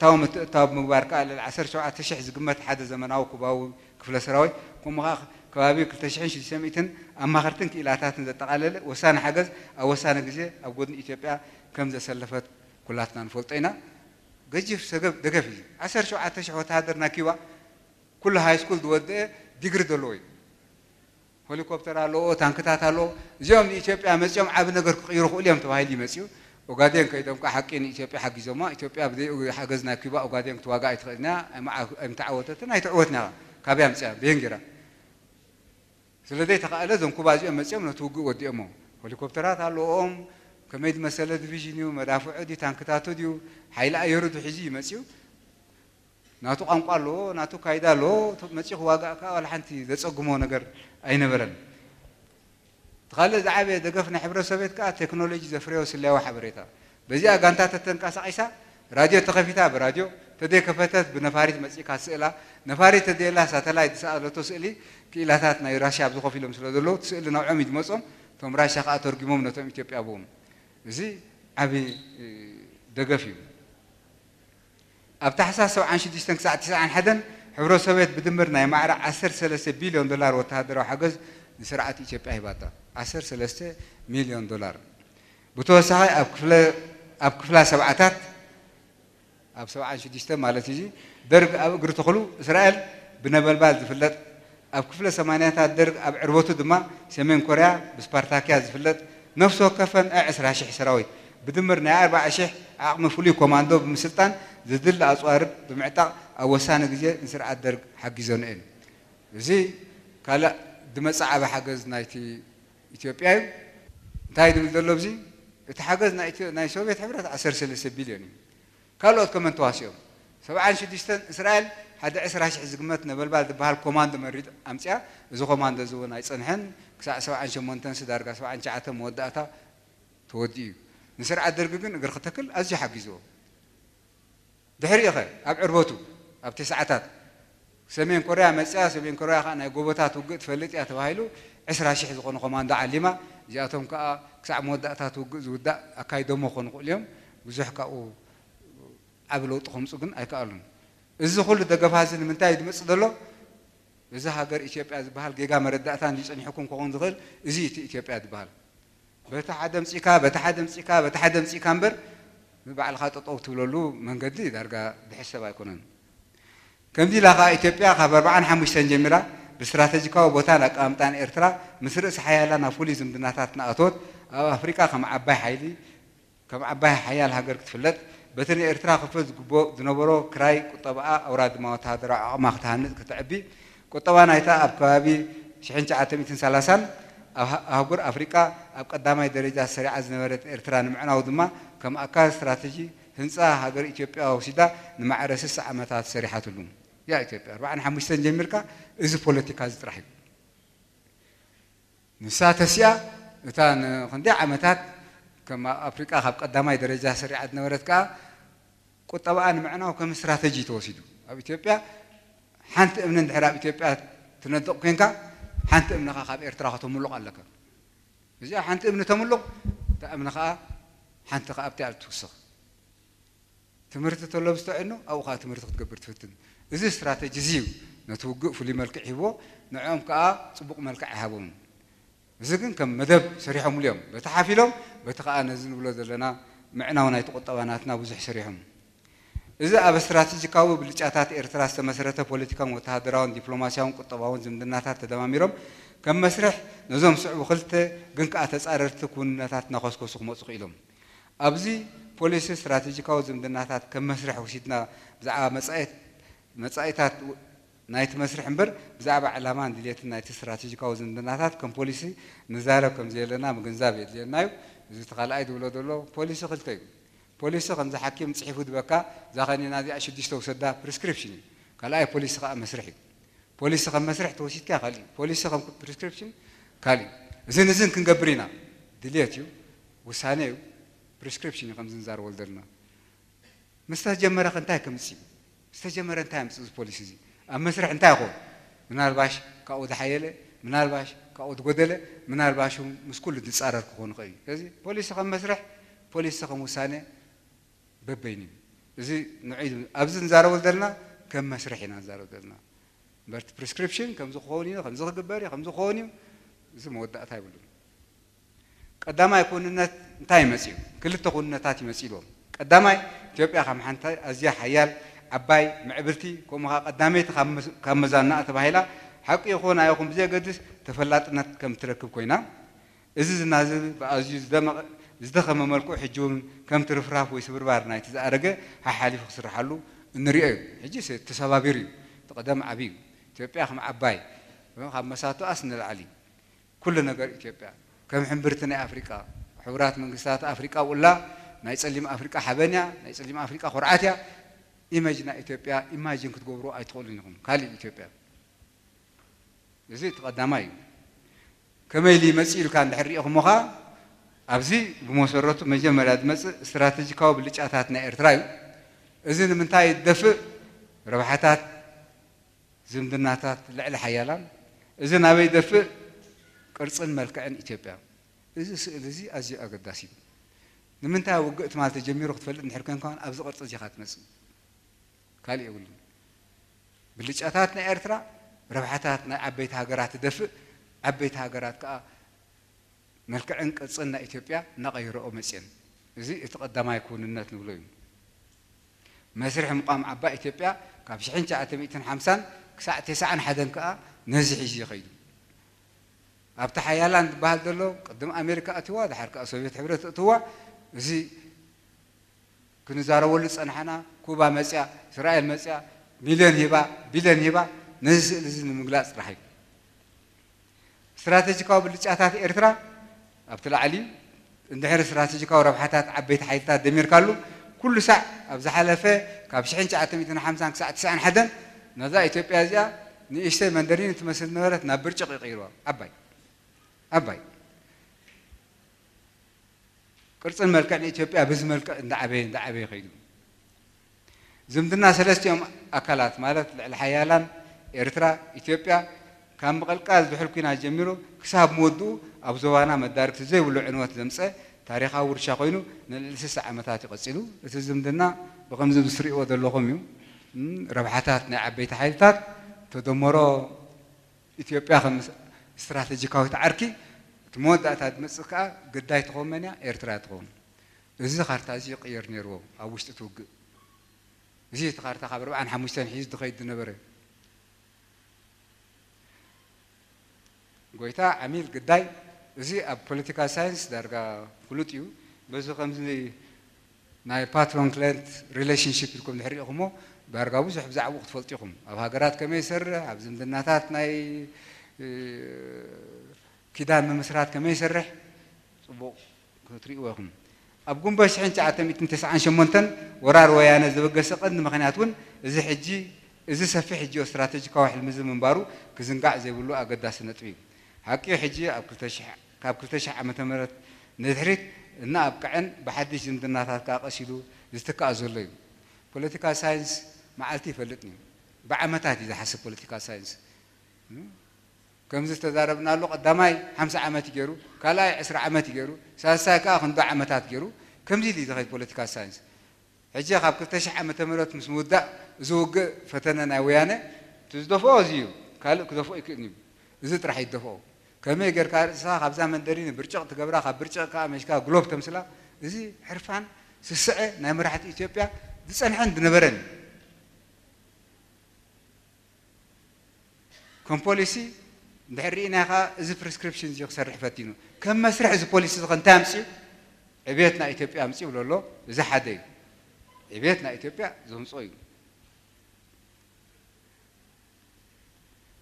تاوم تاوم مبارك على العصر شو عتشح زقمة حدا زمناو كباو كفل سراوي كم غا كبابي كل تشحن شو سميتن أما خرتن كإلى تاتن زت قلل وسان حجز أو وسان جزء أو جودن إثيوبيا كم ز سلفت كلاتنا نفلتينا جيف سقف دقفي عصر شو عتشح وتهدر نكوا كل هاي سكول دودة دقر دلوي ሄሊኮፕተር ኣለዎ ታንክታት ኣለዎ እዚኦም ንኢትዮጵያ መፅኦም ዓብ ነገር ክቅይሩ ክእሉ እዮም ተባሂሉ ይመፅኡ ኦጋዴን ከይዶም ከዓ ሓቂ ንኢትዮጵያ ሓጊዞማ ኢትዮጵያ ሓገዝና ኩባ ኦጋዴን ክትዋጋእ ኣይትኽእልና ኣይምተዓወተትን ኣይትዕወትና ካብያ ምፅያ ብሄን ጌራ ስለዘይተኸኣለ እዞም ኩባ እዚኦም መፅኦም ነቲ ውግእ ወዲኦሞ ሄሊኮፕተራት ኣለዎም ከመይ መሰለ ዲቪዥን እዩ መዳፍዑ ድዩ ታንክታቱ ድዩ ሓይሊ ኣየሩ ድሕዚ ይመፅኡ ناتو قام قالو ناتو كايدا لو ماشي هو كاع ولا حنتي ذا تصقمو نغر اي نبرن تخلي زعابي دقفنا حبر سبيت كاع تكنولوجي زفريوس اللي هو حبريتا بزيا غانتا تتنقاس عيسى راديو تخفيتا براديو تدي كفتات بنفاريت ماشي كاسئلا نفاريت تدي لا ساتلايت سالتو سئلي كيلاتات ناي راشيا بزخو فيلم سلو دلو تسئل نوع عميد مصوم توم راشيا كاع ترجموم نتوم بوم زي عبي دقفيو ኣብ ታሕሳስ 76 ክሳብ 91 ሕብረ ሰብየት ብድምር ናይ ማዕረ 13 ቢልዮን ዶላር ወተሃደራዊ ሓገዝ ንስርዓት ኢትዮጵያ ሂባታ 13 ሚልዮን ዶላር ብተወሳኺ ኣብ ክፍላ ሰብኣታት ኣብ 76 ማለት እዩ ደርግ ኣብ እግሪ ተኽሉ እስራኤል ብነበልባል ዝፍለጥ ኣብ ክፍለ ሰማንያታት ደርግ ኣብ ዕርበቱ ድማ ሰሜን ኮርያ ብስፓርታክያ ዝፍለጥ ነፍሲ ወከፈን 20 ሽሕ ሰራዊት ብድምር ናይ 40 ሽሕ ዓቕሚ ፍሉይ ኮማንዶ ብምስልጣን ዝድለ ኣፅዋርብ ብምዕጣቕ ኣብ ወሳኒ ግዜ ንስርዓት ደርግ ሓጊዞ ንአን እዚ ካልእ ድመፅዓበ ሓገዝ ናይቲ ኢትዮጵያ እዩ እንታይ ድብል ዘሎ ብዚ እቲ ሓገዝ ናይ ሶቪየት ሕብረት 13 ቢልዮን እዩ ካልኦት ከመን ተዋሲኦም 76 እስራኤል ሓደ 20 ሽሕ ዝግመት ነበልባል ዝበሃል ኮማንዶ መሪጥ ኣምፅያ እዚ ኮማንዶ እዚ እውን ኣይፀንሐን ክሳብ 78 ስዳርጋ 79 መወዳእታ ተወዲኡ እዩ ንስርዓት ደርጊ ግን እግር ክተክል ኣዝዩ ሓጊዝዎ دحري خير أب عربوتو أب تسعتات سمين كوريا مسيا سمين كوريا خان جوبتات وقت فلت يا تواهلو عشرة شيء زقون قمان دعلمة جاتهم كا كسع مودة تات وقت أكاي دمو خون قليهم وزح كا أو قبلو تخمس قن أي كارن إذا كل دقة فازن من تايد مصدله إذا هاجر إثيوبيا بحال جيجا مرد أتان ليش أني حكم كون ذغل زيت إثيوبيا بحال بتحدم سيكا بتحدم سيكا بتحدم سيكامبر سي ንባዕልኻ ጠጠው ትብለሉ መንገዲ ዳርጋ ዝሕሰብ ኣይኮነን ከምዚ ኢላ ከዓ ኢትዮጵያ ካብ ኣርባዓን ሓሙሽተን ጀሚራ ብስትራተጂካዊ ቦታን ኣቀማምጣን ኤርትራ ምስ ርእሲ ሓያላ ናብ ፍሉይ ዝምድናታት ንኣቶት ኣብ ኣፍሪቃ ከም ዓባይ ሓይሊ ከም ዓባይ ሓያል ሃገር ክትፍለጥ በቲ ንኤርትራ ክፍል ዝግብኦ ዝነበሮ ክራይ ቁጠባኣ ኣውራ ድማ ወተሃደራዊ ዓቕማ ክትሃንፅ ክትዕቢ ቁጠባ ናይታ ኣብ ከባቢ 1930 أهجر أفريقيا أبقدامي درجة سريعة زنورة إرتران معنا ودما كم أكاد استراتيجي هنسا هجر إثيوبيا أو سيدا نمع رسس عمتات سريعة لهم يا إثيوبيا أربعة نحن مستن جميركا إذا بوليتيكا زترحي نسا تسيا تان خندي عمتات كم أفريقيا أبقدامي درجة سريعة زنورة كا كتبا أنا معنا وكم استراتيجي توسيدو أبي إثيوبيا حنت من دحراب إثيوبيا تندق كينكا حنت امنخا خاب ارترا خا تملق عليك زي حنت امن تملق تا امنخا حنت خا ابتي على توسق تمرت تطلب استعنو او خا تمرت تقبر تفتن زي استراتيجي زيو نتوقف في الملك حيبو نعم كا صبوق ملك عهابون زي كن كم مدب سريحهم اليوم بتحافلهم بتقا نزل ولاد لنا معنا ونا يتقطعوا ناتنا بزح سريحهم እዚ ኣብ እስትራቴጂካዊ ብልጫታት ኤርትራ ዝተመስረተ ፖለቲካን ወተሃደራውን ዲፕሎማስያውን ቁጠባውን ዝምድናታት ተደማሚሮም ከም መስርሕ ነዞም ስዕቡ ክልተ ግን ከዓ ተፃረርቲ ክውንነታት እናኸስከሱ ክመፁ ክኢሎም ኣብዚ ፖሊሲ እስትራቴጂካዊ ዝምድናታት ከም መስርሕ ወሲድና ብዛዕባ መፃኢታት ናይቲ መስርሕ እምበር ብዛዕባ ዕላማን ድሌትን ናይቲ እስትራቴጂካዊ ዝምድናታት ከም ፖሊሲ ንዛረብ ከም ዘለና ምግንዛብ የድልየና እዩ እዚ ተኻልኣይ ዝብሎ ዘሎ ፖሊሲ ክልተ እዩ ፖሊስ ከምዚ ሓኪም ፅሒፉ ዝበካ እዛ ኸኒና እዚኣ ሽዱሽተ ውሰዳ ፕሪስክሪፕሽን እዩ ካልኣይ ፖሊስ ከዓ መስርሕ እዩ ፖሊስ ከም መስርሕ ተወሲድካ ካልእ እዩ ፖሊስ ከም ፕሪስክሪፕሽን ካልእ እዩ እዝን እዝን ክንገብር ኢና ድልት እዩ ውሳነ እዩ ፕሪስክሪፕሽን እዩ ከምዚ ንዛርበሉ ዘለና ምስተጀመረ ኸ እንታይ ከምፅ እዩ ዝተጀመረ እንታይ ኣምፅ እዚ ፖሊስ እዚ ኣብ መስርሕ እንታይ ይኮን ምናልባሽ ካብኡ ዝሓየለ ምናልባሽ ካብኡ ዝጎደለ ምናልባሽ ምስ ኩሉ ዝፃረር ክኾን ይኽእል እዩ ስለዚ ፖሊስ ከም መስርሕ ፖሊስ ከም ውሳነ በበይን እዩ እዚ ንዒ ኣብዚ ንዛረበ ዘለና ከም መስርሕ ኢና ንዛረብ ዘለና በርቲ ፕሪስክሪፕሽን ከምዚ ክኸውን እዩ ከምዚ ክግበር እዩ ከምዚ ክኸውን እዩ እዚ መወዳእታ ይብሉን ቀዳማይ ኩንነት እንታይ ይመፅኡ ክልተ ኩንነታት ይመፅልዎም ቀዳማይ ኢትዮጵያ ከም ሓንቲ ኣዝያ ሓያል ዓባይ ምዕብልቲ ከምኡ ከዓ ቀዳመይቲ ካብ መዛናእ ተባሂላ ሓቂ ይኹን ኣይኹን ብዘገድስ ተፈላጥነት ከም ትረክብ ኮይና እዚ ዝናዝብ ብኣዝዩ ዝደመቐ زدخم مملكو حجون كم ترفراف ويسبر بارنا تزارجة هحالي فخسر حلو نريء حجي تسابيري تقدم عبي تبي أخم عباي خم مساتو أسن العلي كل نجار تبي كم حمبرتنا أفريقيا حورات من قصات أفريقيا ولا نايسلم أفريقيا حبنيا نايسلم أفريقيا خرعتيا إيماجنا إثيوبيا إيماجن كنت قبرو أيتقول لهم كالي إثيوبيا زيت قدامي كما اللي مسؤول كان دحرية أخو مخا ኣብዚ ብመሰረቱ መጀመርያ ዝመፅእ እስትራተጂካዊ ብልጫታት ናይ ኤርትራ እዩ እዚ ንምንታይ ይደፍእ ረብሓታት ዝምድናታት ልዕሊ ሓያላን እዚ ናበይ ይደፍእ ቅርፅን መልክዕን ኢትዮጵያ እዚ ስእሊ እዚ ኣዝዩ ኣገዳሲ እዩ ንምንታይ ውግእቲ ማለት ተጀሚሩ ክትፈልጥ ንድሕር ኮንካ ኣብዚ ቅርፂ እዚ ካ ትመፅእ ካልእ የብሉን ብልጫታት ናይ ኤርትራ ረብሓታት ናይ ዓበይቲ ሃገራት ትደፍእ ዓበይቲ ሃገራት ከዓ ملك عنك صنع إثيوبيا نغير أمسين زي تقدم يكون النت نقولين مسرح مقام عبا إثيوبيا كابش حين جاءتم إتن حمسان كساعة تسعة حدا كا نزح يجي خيد أبت حيالان بهال قدم أمريكا أتوا ده حركة سوفيت حبرت أتوا زي كن زارو ولس أنحنا كوبا مسيا إسرائيل مسيا مليون هبا بليون هبا نزل نزل من مجلس راحي استراتيجي قابل لجأتات أبت العلي النهر استراتيجي كاو ربحتات عبيت حيتات دمير كله كل ساعة أبز حلفاء كابشحين شعتميتنا حمزان ساعة تسعة حدا نذا إثيوبيا زيا نيشتي مندرين تمثل نورت نبرج قيروا أباي أباي كرت الملك عن إثيوبيا بز ملك دعبي دعبي خيدو زمدنا ثلاث يوم أكلات مالت الحيالان إرترا إثيوبيا كان بقلقاز كنا جميلو كساب مودو أبو زوانا مدارك زي ولو عنوات زمسة تاريخ أول شقينو نلسس عمتات قصيلو لسزم دنا بقمز دسري وده لغميو ربحتات نعبي تحيلتات تدمرو إثيوبيا خمس استراتيجي كاو تعركي تمود أتاد مسكا قدايت غومنيا إرترات غوم زي خارتازي قير نيرو أوشتتوغ زي تخارتا خبرو عن حموشتان حيز دخيد نبري قويتا عميل قداي زي اب political science دارغا قلوتيو بزو خمزلي ناي patron client relationship لكم نهري اخمو بارغا بوزو حبزا عوق تفلتي اخم اب هاقرات كميسر اب زمدناتات ناي كيدان من مسرات كميسر صبو كتري اخم اب قوم باش حين تعتمي تنتسع عن شمونتن ورار ويانا زبقس قد مخيناتون زي حجي زي سفي حجي استراتيجي كواحل مزل من بارو كزنقع زي بلو اقداس نتويب حكي حجي أب كل تشح أب كل تشح ناب كأن بحدش عند الناس هذا قاصيدو يستكع زلي political science ما علتي فلتني بعمتها تي ذا حسب political science كم زست داربنا لو قدامي خمسة عمتي جرو كلا عشر عمتي جرو ساسا كأخن بعمتها تجرو كم زي لي ذا political science حجي أب كل تشح أب تمرت مسمودة زوج فتنة نويانة تزدفوا زيو قال كذا فوق إذا ترح يدفعوا كمي غير كارسا خبزا مندرين برچق تغبرا خ برچق كا مشكا غلوب تمسلا زي حرفان سسع نمرحت ايثيوبيا دسن عند نبرن كم بوليسي دارينا خا از بريسكريبشن زي خسرح فاتينو كم مسرح از بوليسي زغن تامسي عبيتنا ايثيوبيا امسي ولا لو ز حدي عبيتنا ايثيوبيا زوم صوي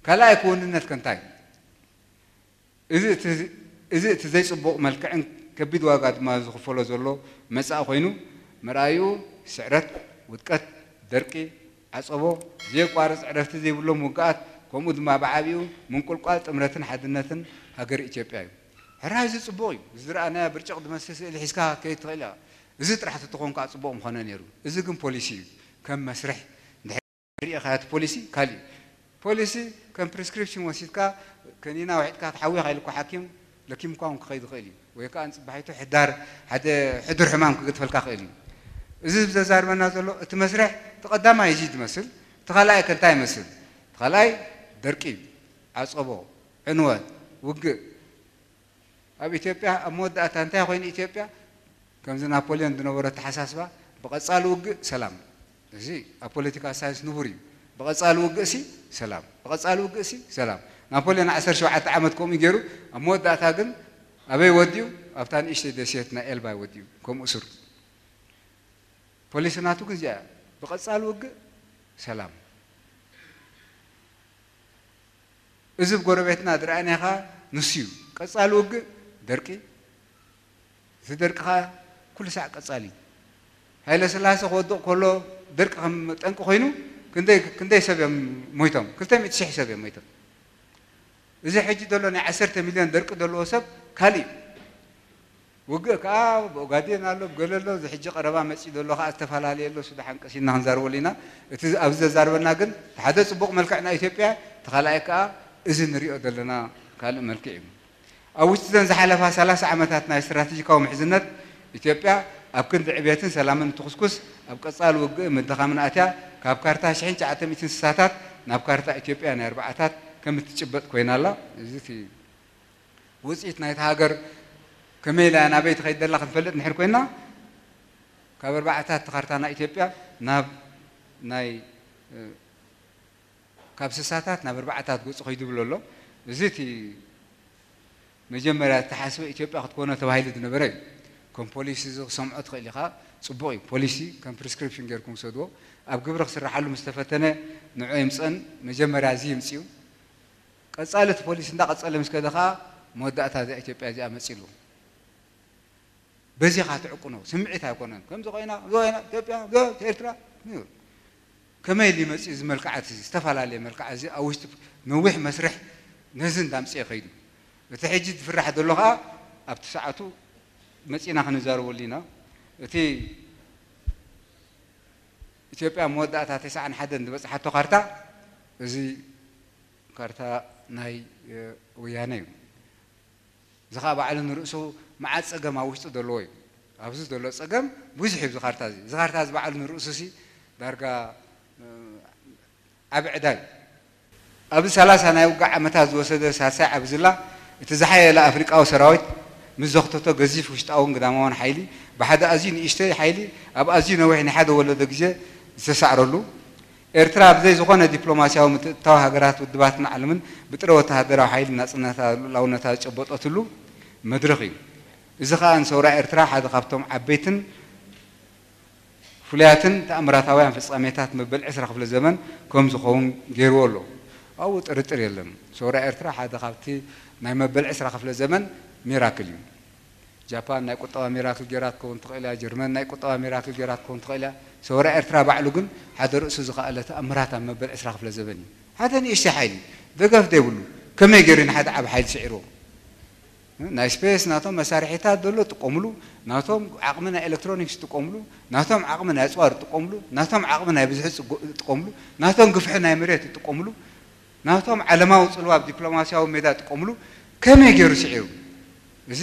كلا يكون الناس كنتاي እዚ እቲ ዘይፅቡቕ መልክዕን ከቢድ ዋጋ ድማ ዝኽፈሎ ዘሎ መፃኢ ኮይኑ መርኣዩ ስዕረት ውድቀት ደርቂ ዓፀቦ ዘየቋርፅ ዕረፍቲ ዘይብሎም ውግኣት ከምኡ ድማ ብዓብኡ ምንቁልቋል ጥምረትን ሓድነትን ሃገር ኢትዮጵያ እዩ ሕራይ እዚ ፅቡቕ እዩ ዝረኣናያ ብርጭቕ ድመስል ስእሊ ሒዝካ ከይድ ትኽእል ኢኻ እዚ ጥራሕ እትኾን ከዓ ፅቡቕ ምኾነ ነይሩ እዚ ግን ፖሊሲ እዩ ከም መስርሕ ሪኢኻ እቲ ፖሊሲ ካልእ ፖሊሲ ከም ፕሪስክሪፕሽን ወሲድካ كنينا واحد كات وحد غير لكو حاكم لكن كون كخيد خيلي ويكا أنت بحيتو حدار حد حدر حمام كنت فلك خيلي زيد بزار من نازل تمسرح تقدم ما يجي تمسل تخلاي كنتاي يمسل تخلاي دركي عصبو عنوان وقع ابي إثيوبيا أمود أتانتا وين إثيوبيا كم زي نابليون دنورة تحساس با بقصال وقع سلام زي أبوليتيكا ساينس نوري بقصال وقع سي سلام بقصال وقع سي سلام نابليون عشر شوحات عمد كومي جرو أموت ده تاجن أبي وديو أفتان إيش تدسيتنا إلبا وديو كوم أسر بوليسنا توكن جا بقى سالو سلام إذا بقربتنا أنا خا نسيو قصالو دركي إذا درك خا كل ساعة قصالي هلا سلاس خود كله درك هم تنكو خينو كنده كنده سبب ميتهم كل تام يتشح سبب ميتهم إذا حجي دولة عشرة مليون درك دولة وسب كالي وقولك آه وقادين على بقول له إذا حجي قربا مسي دولة أستفعل عليه له سده حنك سين نهزار ولينا إذا أبز زار ونagen هذا سبق ملك عنا إثيوبيا تخلعك آه إذا نريد دولنا كالي ملكين أو إذا زحلة فصلة سعمتنا استراتيجية قوم حزنة إثيوبيا أبكن دعبيتين سلاما تخصكس أبكن صار وقول من أتيا كاب كارتا شين جاتم إثيوبيا نابكارتا إثيوبيا نربع كم تجبت كوين الله زيتي وزيت نايت هاجر كميلا أنا بيت خيد الله خفلت نحر كوينا كبر بعثة تقرتنا إثيوبيا ناب ناي كابس ساتات نبر بعثة تقول سخيد زي زيتي مجمرة تحسب إثيوبيا قد كونا تواهيل دنبرين كم بوليسي زو سمعة خيلها صبوي بوليسي كم بريسكريبشن غير كم سدو أبغى برخص رحلو مستفتنا نوعي مصن مجمرة عزيم سيو قصالت بوليس دا قصال مسك دا خا مودعتا دا ايتيوبيا زي امصيلو بزي خا تعقنو سمعيتا كونن كم زقينا زوينا ايتيوبيا غو تيرترا نيو كما اللي مسي زي ملكعات زي استفال علي ملكعات زي او وشت نوح مسرح نزن دا مسي خيدو بتا حجي تفرح دلو خا اب تسعاتو مسينا خنزارو لينا اتي ايتيوبيا مودعتا تسعن حدن بس حتو كارتا زي كارتا ناي ويانيم زخاب على نرؤسه ما عاد سجم أو وشته دلوي أبسط دلوا سجم بوزح بزخارتازي زخارتاز بعد نرؤسه درجة أبعد هاي أبز ثلاث سنة وقع متاز وسد ساسع أبز لا تزحية لا أفريقيا أو سرايت مزخته تو جزيف وشت أون قدامون حيلي بحد أزين إشتري حيلي أب أزين وين حد ولا دقيزة زسعر له إرتراب أبزي زخانة دبلوماسية ومتاها قرات ودباتنا علمن بتروتها دراو حايل الناس انها لو نتاج أبوت أتلو مدرغي إذا كان سورة إرترا حد قبتم عبيتن فلياتن تأمرات في صاميتات مبل عسر قبل الزمن كم زخون جيرولو أو ترتر سورة إرترا حد قبتي ما مبل عسر قبل الزمن ميراكليون ጃፓን ናይ ቁጠባ ሚራክል ጌራት ክኸውን ትኽእል እያ ጀርመን ናይ ቁጠባ ሚራክል ጌራት ክኸውን ትኽእል እያ ሰወራ ኤርትራ ባዕሉ ግን ሓደ ርእሱ ዝኽኣለ ተኣምራት ኣብ መበል 20 ክፍለ ዘበን እዩ ሓደ ንእሽተይ ሓይሊ ደገፍ ደይብሉ ከመይ ገይሩ ንሓደ ዓብ ሓይሊ ስዒርዎ ናይ ስፔስ ናቶም መሳርሒታት ዘሎ ጥቀምሉ ናቶም ዓቕሚ ናይ ኤሌክትሮኒክስ ጥቀምሉ ናቶም ዓቕሚ ናይ እፅዋር ጥቀምሉ ናቶም ዓቕሚ ናይ ብዝሒ ጥቀምሉ ናቶም ግፍሒ ናይ መሬት ጥቀምሉ ናቶም ዓለማዊ ፅልዋብ ዲፕሎማስያዊ ሜዳ ጥቀምሉ ከመይ ገይሩ ስዒሩ እዚ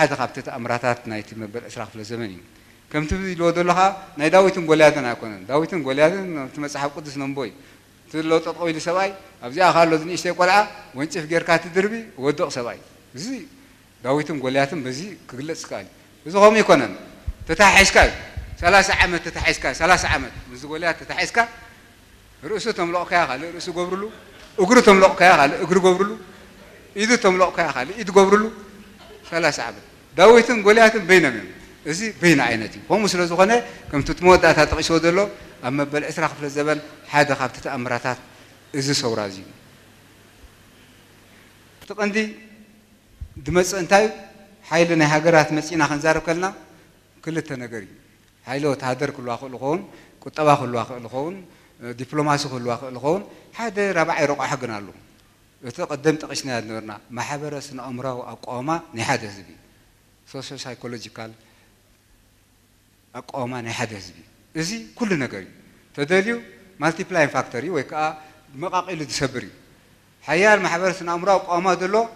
حتى قبتت أمراتات نايت مبر إسراف الزمني كم تبدي لو دلها نايت داويت غولياتنا كنا داويت غولياتنا تمسح قدس نمبوي تلو تطوي لسواي أبزي آخر لو دني إشتي قلعة وانت في غير كات دربي ودق سواي زي داويت غولياتن بزي كغلت سكال بزي غوم يكنا تتاح إسكال سلاس عمد تتاح إسكال سلاس عمد بزي غوليات تتاح إسكال رؤسو تملق كيا غالي رؤسو غبرلو أقرو تملق كيا غالي أقرو غبرلو إيدو تملق كيا غالي إيدو داويتن قولياتن بين ميم إزي بين عينتي فهم سلوز غنى كم تتموت أتا تقشو دلو أما بل إسرا خفل الزبن حادا خفتة أمراتات إزي سورازي تقندي دمس انتاي حيلنا هاجرات مسينا خنزار كلنا كل التنقري حيلو تهدر كل واخو الغون كتبا كل واخو الغون دبلوماسي كل واخو الغون حدا ربع يروق حقنا له تقدمت قشنا نورنا ما حبرس أمره أقامة نحدث بيه سوسيو سايكولوجيكال أقوى من هذا الزبي. إذا كل نجاري. تدليو مالتيبلاي فاكتوري ويكا مقاق إلى دسبري. حياة المحاورة سن أمراء أقوى ما دلو.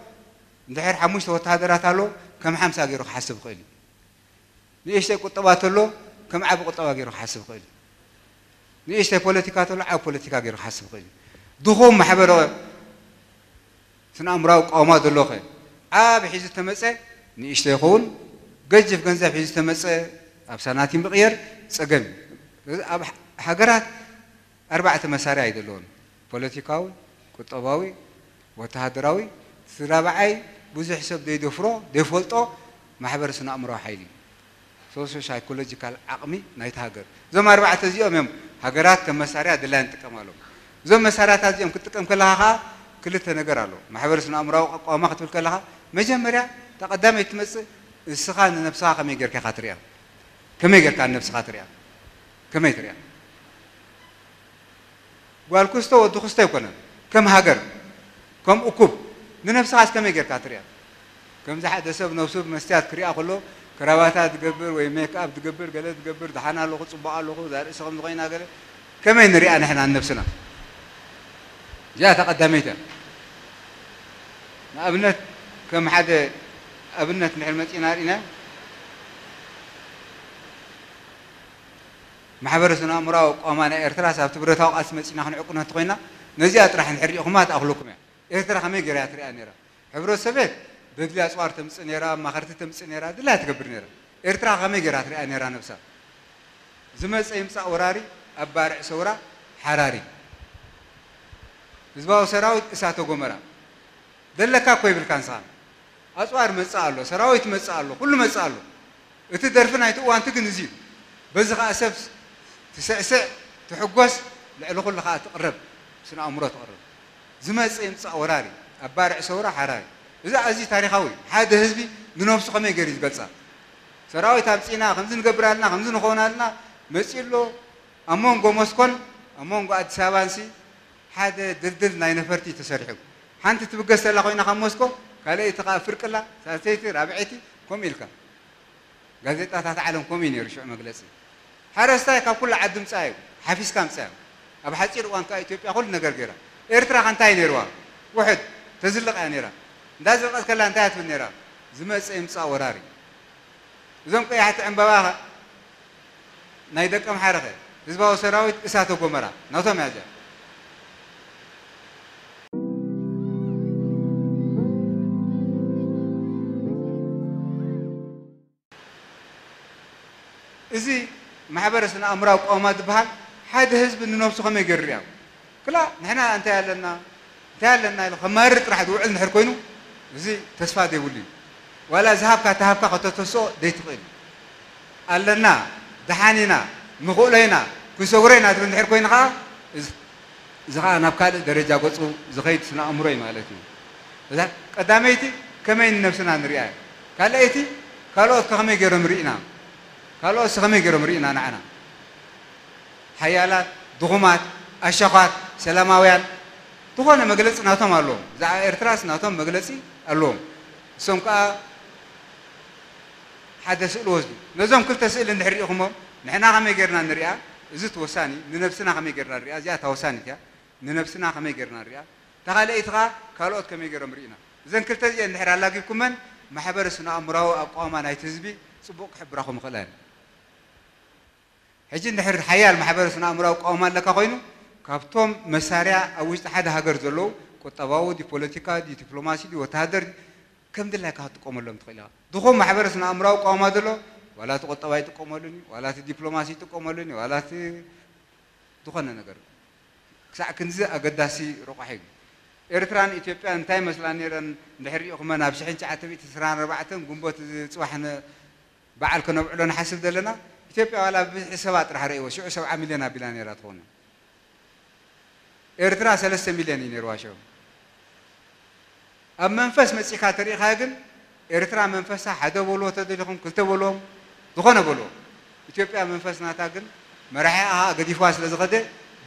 دحر حموش توت هذا راتلو كم حمسة غيره حسب قيلي. ليش تقول تواتلو كم عب قطوا غيره حسب قيلي. ليش تقول بوليتيكا تلو عب بوليتيكا غيره حسب قيلي. دخوم محاورة سن أمراء أقوى ما دلو خير. حيز تمسه نيشت يقول قجف قنزف إذا تمسى أبساناتي مغير سجن أب حجرات أربعة مسار عيدلون بوليتيكاوي كتاباوي وتهدراوي سرابعي بوزح حسب دي دفرو ديفولتو ما حبر سنا أمره حيلي سوسيو سايكولوجيكال أقمي نايت هاجر زم أربعة تزيوم يوم هاجرات كمسار عيدلون تكملوا زم مسارات تزيوم كتكم كلها كل التنقرالو ما حبر سنا أمره قام أخذ الكلها مجمع مريا تقدمت مس السخان نفس حق ميجر كخاطريا كم ميجر كان نفس خاطريا كم يتريا قال كستو ودخستو كنا كم هاجر كم أكوب نفس حاس كم ميجر كخاطريا كم زحد دسب نوسب مستيات كريا كله كرواتات تقبر ويميك أب تقبر قلت تقبر دحنا لغو صباع لغو دار سخن غينا قل كم ينري أنا هنا نفسنا جاء تقدميته أبنت كم حدا أبنت نحن متينا رينا محبرسنا مراوق أمانة إرترا سافت برثاو أسمت إن إحنا عقنا تقولنا نزيات راح نحري أخمات أخلوكم يعني إرترا خمي جريات رأني را حبرو بدل أسوار تمس نيرا ما خرت تمس نيرا دلها تكبر نيرا إرترا خمي جريات رأني را زمس إمسا أوراري أبارع سورة حراري زباو سراو إساتو قمرا دلها كاكوي بالكانسان ኣፅዋር መፅእ ኣሎ ሰራዊት መፅእ ኣሎ ኩሉ መፅእ ኣሎ እቲ ደርፊ ናይቲ እዋንቲ ግን እዚ እዩ በዚ ከዓ ሰብ ትስዕስዕ ትሕጎስ ልዕሊ ኩሉ ከዓ ትቕርብ ስነ ኣእምሮ ትቕርብ ዝመፀ የምፃእ ወራሪ ኣብ ባርዕ ሰውራ ሓራሪ እዛ ኣዝዩ ታሪካዊ ሓደ ህዝቢ ንነብሱ ከመይ ገይሩ ዝገልፃ ሰራዊት ኣብፂና ከምዚ ንገብር ኣለና ከምዚ ንኸውን ኣለና መፂሎ ኣብ መንጎ ሞስኮን ኣብ መንጎ ኣዲስ ኣበባንሲ ሓደ ድልድል ናይ ነፈርቲ ተሰሪሑ ሓንቲ ትብገስ ዘላ ኮይና ካብ ሞስኮ كالي تقا فرق لا ساسيتي رابعتي كوميلكا غازيتا تاع عالم كوميني رشع مجلسي حرستاي كا كل عبد مصاي حفيز كان صاي ابو حصير وان كا ايثيوبيا كل نغرغرا ارترا كان تاي نيروا واحد تزلق يا نيرا دازلق كلا انتات من نيرا زمص امصا وراري زمق يا حتى ام بابا نايدكم حرقه زبا وسراوي اساتو كومرا نوتو ماجه ማሕበረሰብና ኣእምራዊ ቆማ ዝበሃል ሓደ ህዝቢ ንነብሱ ከመይ ገርር እያ ክላ ንሕና እንታይ ኣለና እንታይ ኣለና ኢሉ ከመርር ጥራሕ ዝውዕል ንድሕር ኮይኑ እዚ ተስፋ ዘይብሉ እዩ ዋላ ዝሃብካ ተሃብካ ከተተስኦ ዘይትኽእል ኣለና ድሓኒና ንኽእሎይና ክሰጉረይና ትብል እንድሕር ኮይኑ ከዓ እዚ ከዓ ናብ ካልእ ደረጃ ገፁ ዝኸይድ ስነ ኣእምሮ እዩ ማለት እዩ እዛ ቀዳመይቲ ከመይ ንነብስና ንሪኣ ካልኣይቲ ካልኦት ከ ከመይ ገይሮም ርኢና هل أسمعي كرم رينا أنا أنا حيالات دغمات أشقات سلام أويل تقول مجلس ناتهم اللوم ذا إرتراس ناتهم مجلسي اللوم سمكا هذا سؤال وزني نزوم كل تسأل إن هري أخمر نحن عم يجرنا نريا زت وساني من نفسنا عم يجرنا نريا زيادة وساني كيا من نفسنا عم يجرنا نريا تقال إثقا إيه قالوا أتكم يجرم رينا زين كل تزيد إن هري الله يكمن محبر سنا أمره أقامة نايتزبي سبوق حبرهم خلاني هجين دحر الحياة المحبرة سنا أمراو قوما لك غينو كابتوم مسارع أوش تحد هاجر زلو كتباو دي بوليتيكا دي دبلوماسي دي وتهدر كم دلها كهات قوما لهم تقيلا دخو محبرة سنا أمراو قوما دلو ولا تقطباو تقوما لني ولا تدبلوماسي تقوما لني ولا ت دخنا نقدر ساعة كنزة أقداسي روحي إرتران إثيوبيا أن تاي مثلاً إيران نهري أقوم أنا بشحن تعتبي تسران ربعتهم قنبوت سواحنا بعد كنا بعلون حسب دلنا ኢትዮጵያ ዋላ ብዝሒ ሰባት ጥራሕ ረእይዎ ሽዑ ሰብዓ ሚልዮን ኣቢላ ነራ ትኾኑ ኤርትራ ሰለስተ ሚልዮን እዩ ነይርዋ ሽዑ ኣብ መንፈስ መፂካ ተሪኢኻ ግን ኤርትራ መንፈሳ ሓደ በልዎ ተደሊኹም ክልተ በልዎም ዝኾነ በልዎ ኢትዮጵያ መንፈስ ናታ ግን መራሒ ኣሃ ገዲፍዋ ስለ ዝኸደ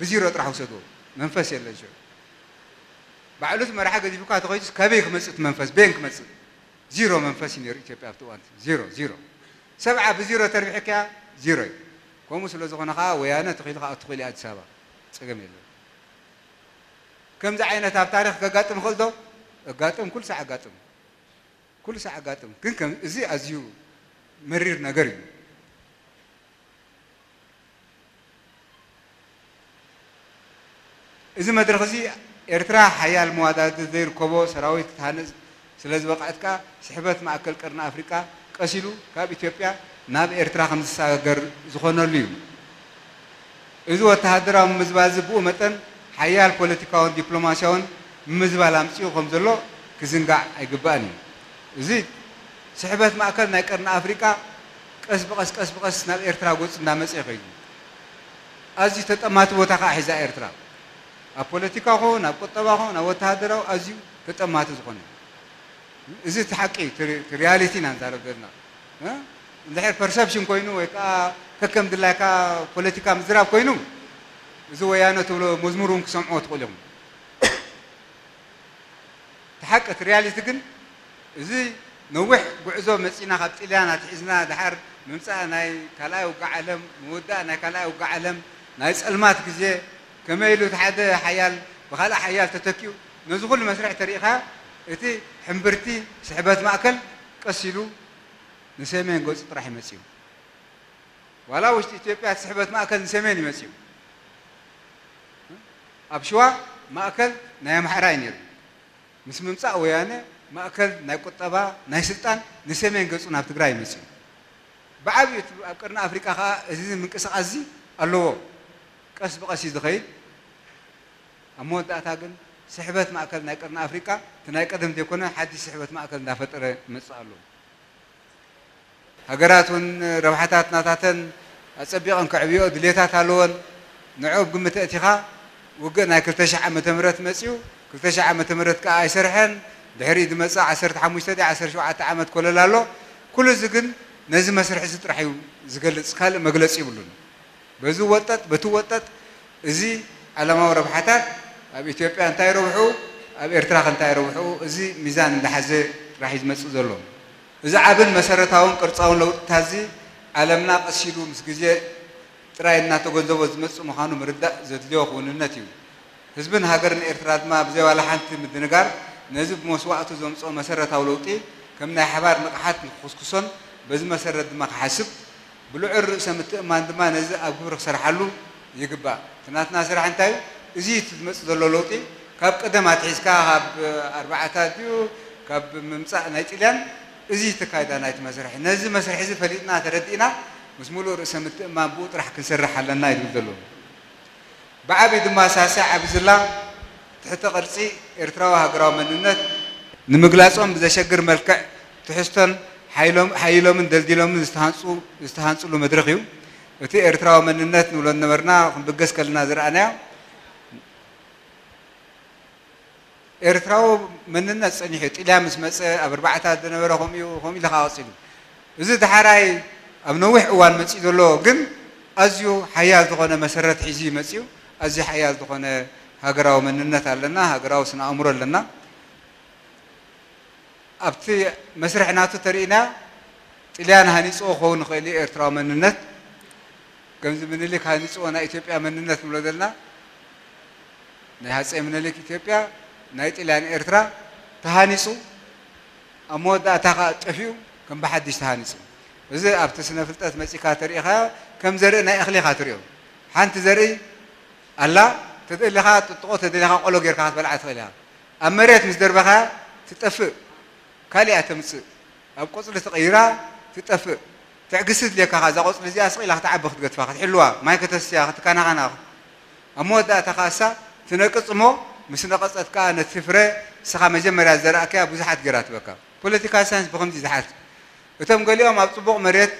ብዚሮ ጥራሕ ውሰድዎ መንፈስ የለን ሽዑ ባዕሉት መራሒ ገዲፍካ ተኸይዱስ ከበይ ክመፅእ መንፈስ በየን ክመፅእ ዚሮ መንፈስ እዩ ነይሩ ኢትዮጵያ ኣብቲ እዋንቲ ዚሮ ዚሮ ሰብዓ ብዚሮ ተርቢሕካ زيرو كومو سلو زغنا خا ويانا تخيل خا تخيل أد سبعة سجمي له كم زعينة تاب تاريخ قاتم خلده قاتم كل ساعة قاتم كل ساعة قاتم كن كم زي أزيو مرير نجاري إذا ما درخزي إرترا حياة المواداد دير كوبو سراوي تتهانز سلاز وقعتك سحبت مع كل كرن أفريقيا قسلو كاب إثيوبيا ናብ ኤርትራ ከም ዝሰጋገር ዝኾነሉ እዩ እዚ ወተሃደራዊ ምዝባል ዝብኡ መጠን ሓያል ፖለቲካውን ዲፕሎማስያውን ምዝባል ኣምፅኡ ከም ዘሎ ክዝንጋዕ ኣይግባእን እዩ እዚ ስሕበት ማእከል ናይ ቀርኒ ኣፍሪቃ ቀስ ብቀስ ቀስ ብቀስ ናብ ኤርትራ ጎፅ እናመፀ ይኸይዱ ኣዝዩ ተጠማቲ ቦታ ከዓ ሒዛ ኤርትራ ኣብ ፖለቲካ ኹን ኣብ ቆጠባ ኹን ኣብ ወተሃደራዊ ኣዝዩ ተጠማቲ ዝኾነ እዚ እቲ ሓቂ እቲ ሪያሊቲ ኢና ንዛረብ ዘለና ندير بيرسبشن كوينو وكا ككم دلا كا بوليتيكا مزرا كوينو زو يانا تولو مزمرون كسمعو تقولهم تحقق رياليتي كن زي نوح بعزو مسينا خبت إلينا تحزنا دحر ممسا ناي كلاي وقع علم مودا ناي كلاي وقع علم ناي سلمات كزي كما يلو حيال بخالة حيال تتكيو نزغل مسرح تاريخها اتي حمبرتي سحبات ماكل قصيلو نسمين قلت طرح مسيو ولا وش تبيع سحبة مأكل نسمين مسيو أبشوا مأكل نعم حرائن يد مس ممسا ويانا مأكل نعم كتبا نعم سلطان نسمين قلت ونعم تقرأي مسيو بعبي أبكرنا أفريقيا خا أزيد من كسر عزي ألو كسب قصيد غير أمور تأتاجن سحبة مأكل نعم كرنا أفريقيا تنعم قدم تكون حد سحبة مأكل نافت رأي مسألو هجراتون ربحتات ناتاتن أسبيقن كعبيو دليتات هلون نعوب قمة اتخا وقنا كل تشع عم تمرت مسيو كل تشع عم تمرت كأي سرحن دهري دمسا عسرت حمشتدي عسر شو عت كل لالو كل زقن نزل مسرح زت رح يزقل سكال مجلس يبلون بزو وطت بتو وطت زي على ما ربحتات أبي تيبي أنتي روحو أبي ارتاح أنتي روحو زي ميزان لحزة رح يزمسو زلون እዚ ዓብን መሰረታውን ቅርፃውን ለውጥታ እዚ ዓለምና ቀሲሉ ምስ ግዜ ጥራይ እናተገንዘቦ ዝመፅ ምዃኑ ምርዳእ ዘድልዮ ክውንነት እዩ ህዝብን ሃገርን ኤርትራ ድማ ብዘይባላ ሓንቲ ምድንጋር ነዚ ብመስዋእቱ ዘምፅኦ መሰረታዊ ለውጢ ከም ናይ ሓባር ንቕሓት ንክኩስኩሶን በዚ መሰረት ድማ ክሓስብ ብልዑር ርእሰ ምትእማን ድማ ነዚ ኣብ ግብሪ ክሰርሓሉ ይግባእ ትናትና ስራሕ እንታይ እዩ እዚ እቲ ዝመፅ ዘሎ ለውጢ ካብ ቀደም ኣትሒዝካ ካብ ኣርባዕታት ድዩ ካብ ምምፃእ ናይ ጥልያን እዚ ዝተካይዳ ናይቲ መስርሒ ነዚ መስርሒ እዚ ፈሊጥና ተረዲእና ምስ ሙሉእ ርእሰ ምትእማን ብኡ ጥራሕ ክንስራሕ ኣለና ይብል ዘሎ ብዓብዪ ድማ ሳሳይ ዓብዝላ ትሕተ ቅርፂ ኤርትራዊ ሃገራዊ መንነት ንምግላፆም ብዘሸግር መልክዕ ትሕዝቶን ሓይሎምን ደልዲሎምን ዝተሃንፅሉ መድረክ እዩ እቲ ኤርትራዊ መንነት ንብሎ ነበርና ክንብገስ ከለና ዝረኣናዮ ኤርትራዊ መንነት ፀኒሑ ጢልያ ምስ መፀ ኣብ ኣርባዕታ ዝነበረ ከምኡ ከምኡ ኢሉ ከዓ ወፂሉ እዚ ዳሕራይ ኣብ ነዊሕ እዋን መፂኡ ዘሎ ግን ኣዝዩ ሓያል ዝኾነ መሰረት ሒዙ መፂኡ ኣዝዩ ሓያል ዝኾነ ሃገራዊ መንነት ኣለና ሃገራዊ ስነ ኣእምሮ ኣለና ኣብቲ መስርሕ ናቱ ተርእና ጢልያ ንሃኒፆ ክኸውን ንኽእል ኤርትራዊ መንነት ከምዚ ምኒልክ ሃኒፆ ናይ ኢትዮጵያ መንነት ንብሎ ዘለና ናይ ሃፀይ ምኒልክ ኢትዮጵያ نايت إلى إرترا تهانيسو أمود أتاقا تفيو كم بحدش تهانيسو وزي أبتسنا فلتات مسيكا تريخا كم زرئ نا إخلي خاتريو حانت زرئي ألا تدئ لها تطغو تدئ لها قولو غير خاتبال عطغي لها أمريت مزدر بخا تتفق كالي أتمسي أبو قصر تغيرا تتفق تعقصت لك هذا قصر زي أسقي لك تعبخ تقتفا حلوة ما يكتسيا خد كان أنا أمود أتاقا أسا تنكس مو مسنقصتك أنا تفرق سخام جمر الزراعة كيا بزحت جرات بكا. political science بقوم تزحت. وتم قال يوم أبو طبق مريت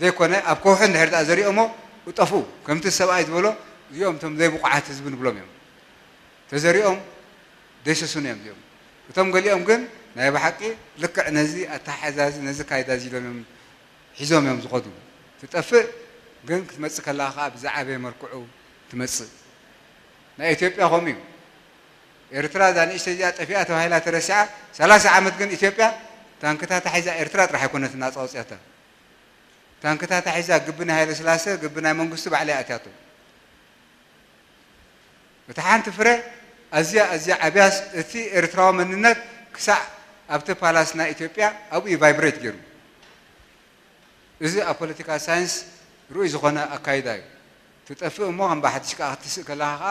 ديكونه أبو كوهن هرت أزري أمه وطفو. كم تسبع يدولو يوم تم ذي بقعة تزبون بلوم يوم. تزري أم ديش سنيم يوم. وتم قال يوم قن نايب حقي لك نزي أتحزاز نزي كايد أزيل يوم حزوم يوم زقدو. تطفو قن تمسك الله خاب زعبي مركعو تمسك. نايتيب يا غميم ኤርትራ እዛ ንእሽተ እዚኣ ጠፊኣ ተባሂላ ተረሲዓ ሰላሳ ዓመት ግን ኢትዮጵያ ታንክታታ ሒዛ ኤርትራ ጥራሕ ኣይኮነትን ኣፃውፅያታ ታንክታታ ሒዛ ግቢ ናይ ሃይለ ስላሴ ግቢ ናይ መንግስቱ ባዕለይ ኣትያቶ እቲ ሓንቲ ፍረ ኣዝያ ኣዝያ ዓብያስ እቲ ኤርትራዊ መንነት ክሳዕ ኣብቲ ፓላስ ናይ ኢትዮጵያ ኣብኡ ቫይብሬት ገይሩ እዚ ኣብ ፖለቲካ ሳይንስ ርኡይ ዝኾነ ኣካይዳ እዩ ትጠፍእ እሞ ከም ባሕትሽ ከዓ ክትስእ ከለካ ከዓ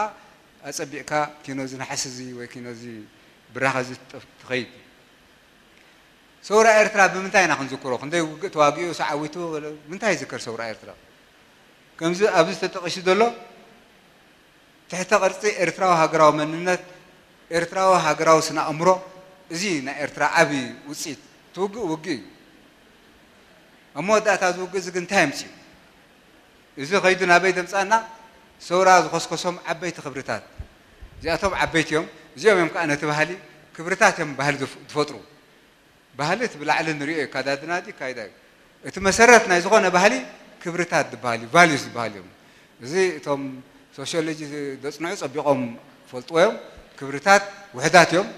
أصبيك كينوز نحسزي وكينوزي برهزي تخيب سورة إرترا بمنتهي نحن ذكره خن ده تواجيو سعويتو ولا منتهي ذكر سورة إرترا كم زي أبز تتقش دلو تحت قرصي إرترا وهاجرا من النت إرترا وهاجرا وسنا أمره زي نا إرترا أبي وسيت توج وجي أمو ده تازوج زي كن إذا خيدنا بيدم سنا ሰውራ ዝኮስኮሶም ዓበይቲ ክብርታት እዚኣቶም ዓበይቲ እዮም እዚኦም እዮም ከዓ ነቲ ባህሊ ክብርታት እዮም ባህሊ ዝፈጥሩ ባህሊ እቲ ብላዕሊ ንሪኦ እዩ ካዳድና ዲ ካይዳ እዩ እቲ መሰረት ናይ ዝኾነ ባህሊ ክብርታት ዝበሃል እዩ ቫልዩስ ዝበሃል እዮም እዚ እቶም ሶሽዮሎጂ ዘፅንዑ ፀቢቆም ፈልጥዎ እዮም ክብርታት ውሕዳት እዮም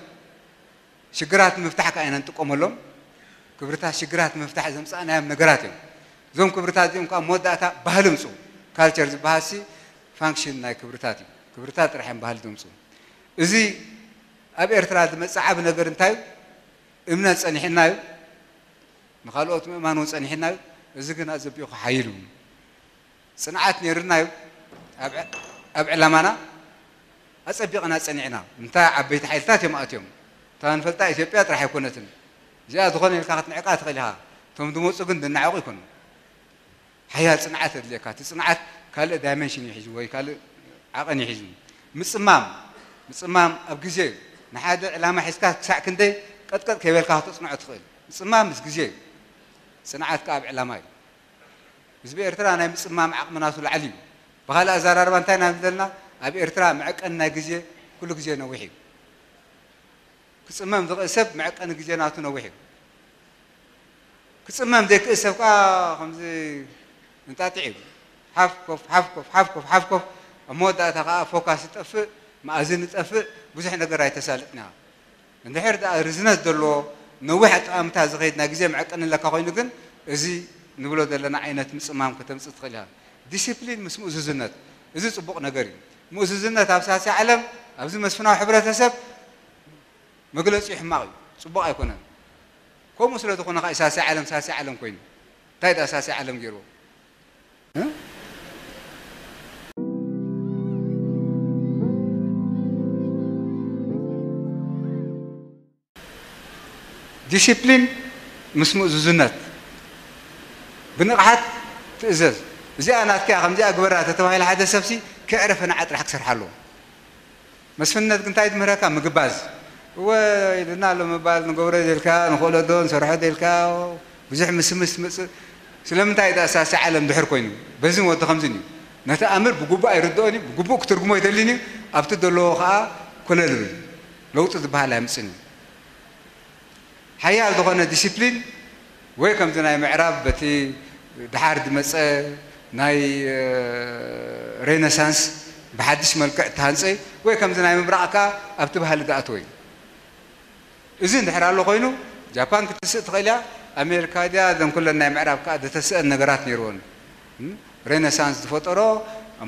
ሽግራት ምፍታሕ ከዓ ኢና ንጥቀመሎም ክብርታት ሽግራት ምፍታሕ ዘምፃእናዮም ነገራት እዮም እዞም ክብርታት እዚኦም ከዓ መወዳእታ ባህሊ ምፁ ካልቸር ዝበሃል ሲ فانكشن ناي كبرتاتي كبرتات رحم بحال دمصو ازي اب ارترا د مصعب نبر انتاي امنا صنيحنا مخالوت ما نو صنيحنا ازي كن ازبيو حيلو صنعات نيرنا اب اب علمانا اصبقنا صنيعنا انت عبيت حيلتات يوم اتيوم تنفلتا ايثيوبيا راح يكونتن زي ادخلني الكارت نعقات خليها تم دموصو كن نعقو يكون حيال صنعات ليكات صنعات كل دايمنشن يحجز وي كل عقل يحجز مصمم مصمم ابو جزي نحاد لا ما حسك تسع كندي قد قد كيبل كاه تصنع تخيل مصمم بس جزي صناعه كاب علماي بس بيرترا انا مصمم عقل مناسو العلي بخال ازار اربان تاعنا نزلنا ابي ارترا معقنا جزي كل جزي نوحي كصمم ذق سب معقنا جزي ناتو نوحي كصمم ذيك سب كا خمسي انت تعب ሓፍኮፍ ሓፍኮፍ ሓፍኮፍ ሓፍኮፍ ኣብ መወዳእታ ከዓ ፎካስ ይጠፍእ መኣዝን ይጠፍእ ብዙሕ ነገር ኣይተሳልጥና እንድሕር ኣ ርዝነት ዘለዎ ነዊሕ ኣጠቃምታ ዝኸይድና ግዜ መዕቀኒ ለካ ኮይኑ ግን እዚ ንብሎ ዘለና ዓይነት ምፅማም ክተምፅእ ትኽእል ኢኻ ዲስፕሊን ምስ ምእዝዝነት እዚ ፅቡቕ ነገር እዩ ምእዝዝነት ኣብ ሳሲ ዓለም ኣብዚ መስፍናዊ ሕብረተሰብ መግለፂ ሕማቕ እዩ ፅቡቕ ኣይኮነን ከምኡ ስለዝኾነ ከዓ ሳሲ ዓለም ሳሲ ዓለም ኮይኑ እንታይ ዳ ሳሲ ዓለም ገይርዎ ديسيبلين مسمو زوزنات بنقعد تأزز زي أنا كي أخم زي أكبر راتة توهي لحدة سبسي كأعرف أنا عطر حق سرح له مس فنة كنت عيد مراكا مقباز وإذن نالو مبال نقور ديلكا نقول دون سرح ديلكا وزح مسمس مس سلم انت عيد أساسي عالم دحر كوينو بزن وطا خمزيني نتا أمر بقوبة يردوني بقوبة كترقمو يدليني أبتدو لو خاء كل لو تتبها لهم سنين ሓያል ዝኾነ ዲስፕሊን ወይ ከምዚ ናይ ምዕራብ በቲ ድሓር ድመፀ ናይ ሬነሳንስ ብሓድሽ መልክዕ እተሃንፀ ወይ ከምዚ ናይ ምብራቕ ከዓ ኣብቲ ባህሊ ዝኣተወ እዩ እዚ እንድሕር ኣሎ ኮይኑ ጃፓን ክትስእ ትኽእል እያ ኣሜሪካ ድያ ዘን ኩለን ናይ ምዕራብ ከዓ ዘተስአን ነገራት ነይርዎን ሬነሳንስ ዝፈጠሮ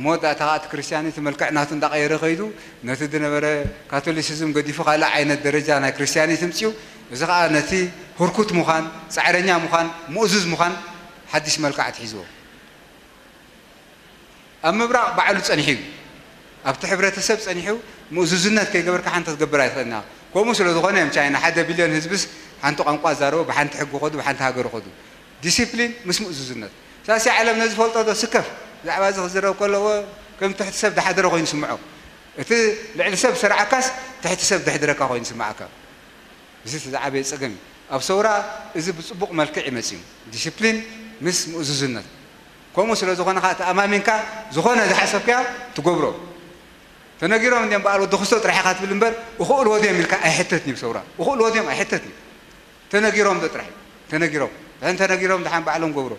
መወዳእታ ከዓ እቲ ክርስትያኒቲ መልክዕ ናቱ እንዳቀየረ ከይዱ ነቲ ዝነበረ ካቶሊሲዝም ገዲፉ ካልእ ዓይነት ደረጃ ናይ ክርስትያኒት ምፅኡ إذا نتي هركوت مخان سعرنيا مخان مؤزز مخان حدش ملكة حزوه أما برا بعلو تسانيحيو أبتح برا تسب تسانيحيو مؤززنات كي قبر كحان تتقبر عيثنا كو مسلو دغوني مشاينا حدا بليون هزبس حان تقان قوازارو بحان تحق وخدو بحان تهاقر وخدو ديسيبلين مش مؤززنات ساسي علم نزف فلطة دو سكف لعباز خزرو كله كم تحت سب دحدر غوين سمعو إذا لعل سب سرعكاس تحت سب دحدر غوين سمعكاس እዚ ዝዓበየ ፀገም እዩ ኣብ ሰውራ እዚ ብፅቡቕ መልክዕ ይመፅ እዩ ዲስፕሊን ምስ ምእዙዝነት ከምኡ ስለ ዝኾነ ከዓ ተኣማሚንካ ዝኾነ ዝሓሰብክያ ትገብሮ ተነጊሮም እንዲኦም በኣል ወዲ ክርስቶ ጥራሕ ኢኻ ትብል እምበር እኽእልዎ ድዮም ኢልካ ኣይሕተትን እዩ ሰውራ እኽእልዎ ድዮም ኣይሕተትን እዩ ተነጊሮም ዶ ጥራሕ ተነጊሮም ድሕን ተነጊሮም ድሓን ባዕሎም ገብሮ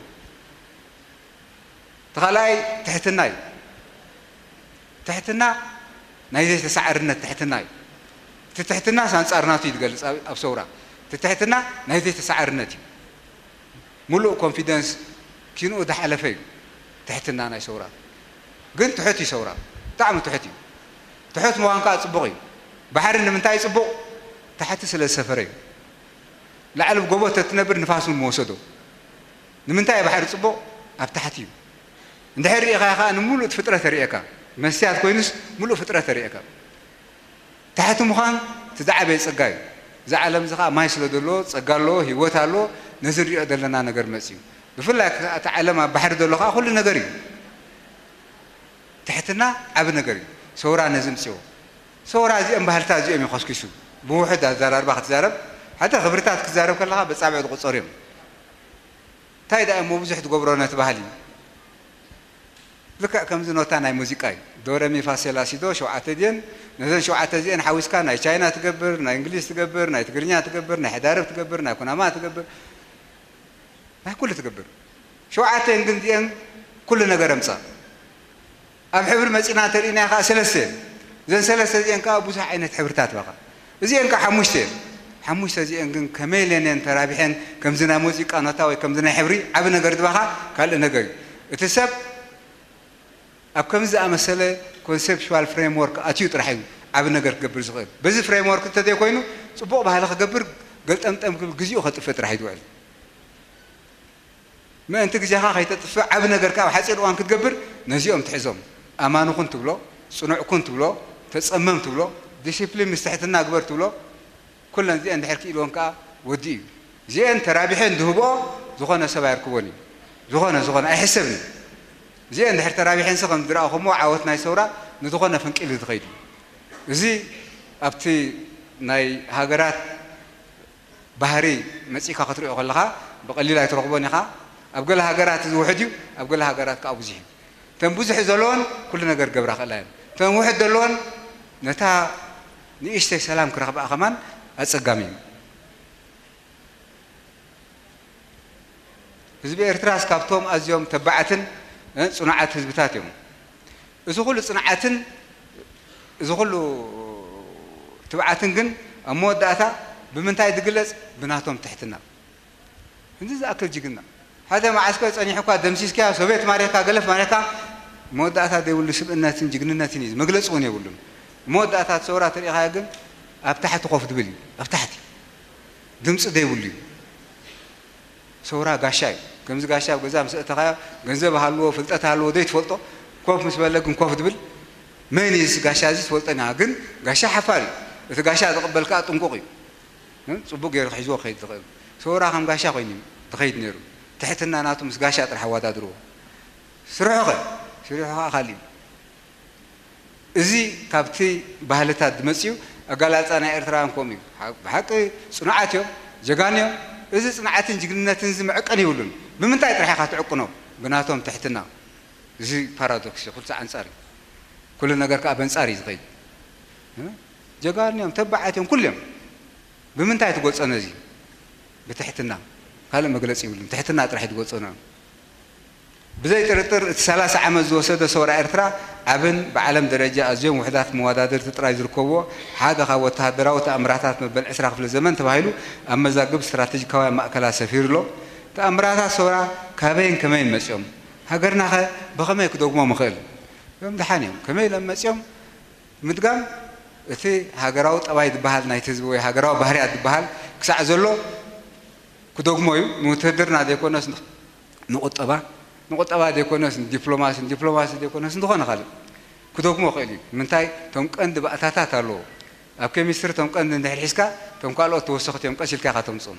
ተኻልኣይ ትሕትና እዩ ትሕትና ናይ ዘይተሳዕርነት ትሕትና እዩ تتحتنا سانسارنا تيتقال أو سورة تتحتنا نهذي تسعرنا تي ملو كونفيدنس كينو ده على فيو تحتنا أنا سورة قن تحتي سورة تعمل تحتي تحت مو أنقاض سبقي بحر إن من تاي سبق تحت سلا السفرين لعل بقوة تتنبر نفاس الموسدو من تاي بحر سبق أبتحتيه عند هري غاها أنا ملو فترة رئيكا مسيات كوينس ملو فترة رئيكا ታሕቲ ምዃን ትዛዓበየ ፀጋ እዩ እዚ ዓለም እዚ ከዓ ማይ ስለ ዘለዎ ፀጋ ኣለዎ ሂወት ኣለዎ ነዚ ንሪኦ ዘለና ነገር መፅኡ ብፍላይ እቲ ዓለም ኣብ ባሕሪ ዘሎ ከዓ ኩሉ ነገር እዩ ትሕትና ዓብ ነገር እዩ ሰውራ ነዚ ምፅዎ ሰውራ እዚኦም ባህልታ እዚኦም ይኮስኪሱ ብውሕድ ኣዘራርባ ክትዛረብ ሓተ ክብርታት ክትዛረብ ከለካ በፃብዑ ዝቁፀሩ እዮም እንታይ ዳ እሞ ብዙሕ ትገብሮ ነቲ ባህል እዩ ልክዕ ከምዚ ኖታ ናይ ሙዚቃ እዩ ዶረሚ ፋሴላሲዶ ሸውዓተ ድን ነዘን ሸውዓተ እዚአን ሓዊስካ ናይ ቻይና ትገብር ናይ እንግሊዝ ትገብር ናይ ትግርኛ ትገብር ናይ ሕዳርብ ትገብር ናይ ኩናማ ትገብር ናይ ኩሉ ትገብር ሸውዓተን ግን እዚአን ኩሉ ነገር ኣምፃእ ኣብ ሕብሪ መፂና ተርእናይ ከዓ ሰለስተ እየን እዘን ሰለስተ እዚአን ከዓ ብዙሕ ዓይነት ሕብርታት በኻ እዚአን ከዓ ሓሙሽተ እየን ሓሙሽተ እዚአን ግን ከመይ ለነን ተራቢሐን ከምዚ ናይ ሙዚቃ ኖታ ወይ ከምዚ ናይ ሕብሪ ዓብ ነገር ድባኻ ካልእ ነገር እዩ እቲ ሰብ أو كم زأ مسألة conceptual framework أشيء ترحيل عبر نجار قبل زغير بس framework تدي كوينو صبوا بهلا خقبر قلت أنت أم قبل جزيو خد فت رحيد وعل ما أنت جزها خي تدفع عبر نجار كاب حسير وانك تقبر نزيهم تحزم أمانو كنت بلا صنع كنت بلا تسمم تبلا discipline مستحتنا قبر تبلا كل نزي عند حركي لون كا ودي زين ترابيحين دهبا زغنا سبعة كوني زغنا زغنا أحسبني زين دحرت رابحين سقم درا أخو مو عوض ناي سورة نتوقع نفنك إلى تغيدي زي أبتي ناي هاجرات بحري مسي كخطر أقول لها بقلي لا يترقبوني أقول لها هاجرات وحدي أقول لها هاجرات كأبوزي تنبوز حزلون كل نجر جبر خلاهم تنوحد دلون نتا نيش سلام كرقب أخمن أتسجامين زبي إرتراس كابتوم أزيوم تبعتن ፅኑዓት ህዝብታት እዮም እዚ ኩሉ ፅንዓትን እዚ ኩሉ ትብዓትን ግን ኣብ መወዳእታ ብምንታይ ዝግለፅ ብናቶም ትሕትና እዚ ዝኣክል ጅግና ሓደ መዓስከ ፀኒሕካ ደምሲስካ ሶቤት ማሪካ ገለፍ ማሪካ መወዳእታ ዘይብሉ ስብእነትን ጅግንነትን እዩ መግለፂ እውን የብሉን መወዳእታ ሰውራ ተሪኢኻዮ ግን ኣብ ታሕቲ ኮፍ ትብል እዩ ኣብ ታሕቲ ድምፂ ዘይብሉ እዩ ሰውራ ጋሻ እዩ ከምዚ ጋሻ ኣብ ገዛ ምስ እተኻዮ ገንዘብ ሃልዎ ፍልጠት ሃልዎ ዘይትፈልጦ ኮፍ ምስ በለ ግን ኮፍ ትብል መን እዩ ጋሻ እዚ ትፈልጠና ግን ጋሻ ሓፋር እዩ እቲ ጋሻ ዝቕበል ከዓ ጥንቁቕ እዩ ፅቡቅ ገይሩ ክሒዝዎ ክኸይድ ዝኽእል ሰውራ ከም ጋሻ ኮይኑ ዝኸይድ ነይሩ ትሕትና ናቱ ምስ ጋሻ ጥራሕ ኣወዳድርዎ ስርሑ ኸ ስርሑ ከዓ ካሊእ እዚ ካብቲ ባህልታት ዝመፅኡ ኣጋላፃ ናይ ኤርትራውያን ከምኡ እዩ ብሓቂ ፅኑዓት እዮም ጀጋን እዮም እዚ ፅንዓትን ጅግንነትን ዝምዕቀን ይብሉን بمنتهى طريقه تعقنوا بناتهم تحتنا زي بارادوكس قلت انصاري كل نجر كاب انصاري زي جاغانيهم تبعاتهم كلهم بمنتهى تقولصنا زي بتحتنا قال مجلس يقول تحتنا راح تقولصنا بزي ترتر 30 عام زوسد سورا ارترا ابن بعالم درجه ازيوم وحدات موادادر تطرا يزركو هذا خا وتهدرا وتامراتات من في الزمن تبايلو اما زاقب استراتيجي كوا ماكلا سفير له تأمرها صورة كابين كمين مسيوم هجرنا خا بخمي كدوقمو مخيل يوم دحانيهم كمين لما مسيوم متقام في هجراو تبايد بحال نايتز بوي هجراو بحريات بحال كسع زلو كدوقمو يو متدر نادي كونس نقطة با نقطة با دي كونس دبلوماسي دبلوماسي دي كونس دخان خال كدوقمو مخيل من تاي تم كند بأتاتا تلو أبكي مصر تم كند نهريسكا تم كالو توسخت يوم كسل كاتم صون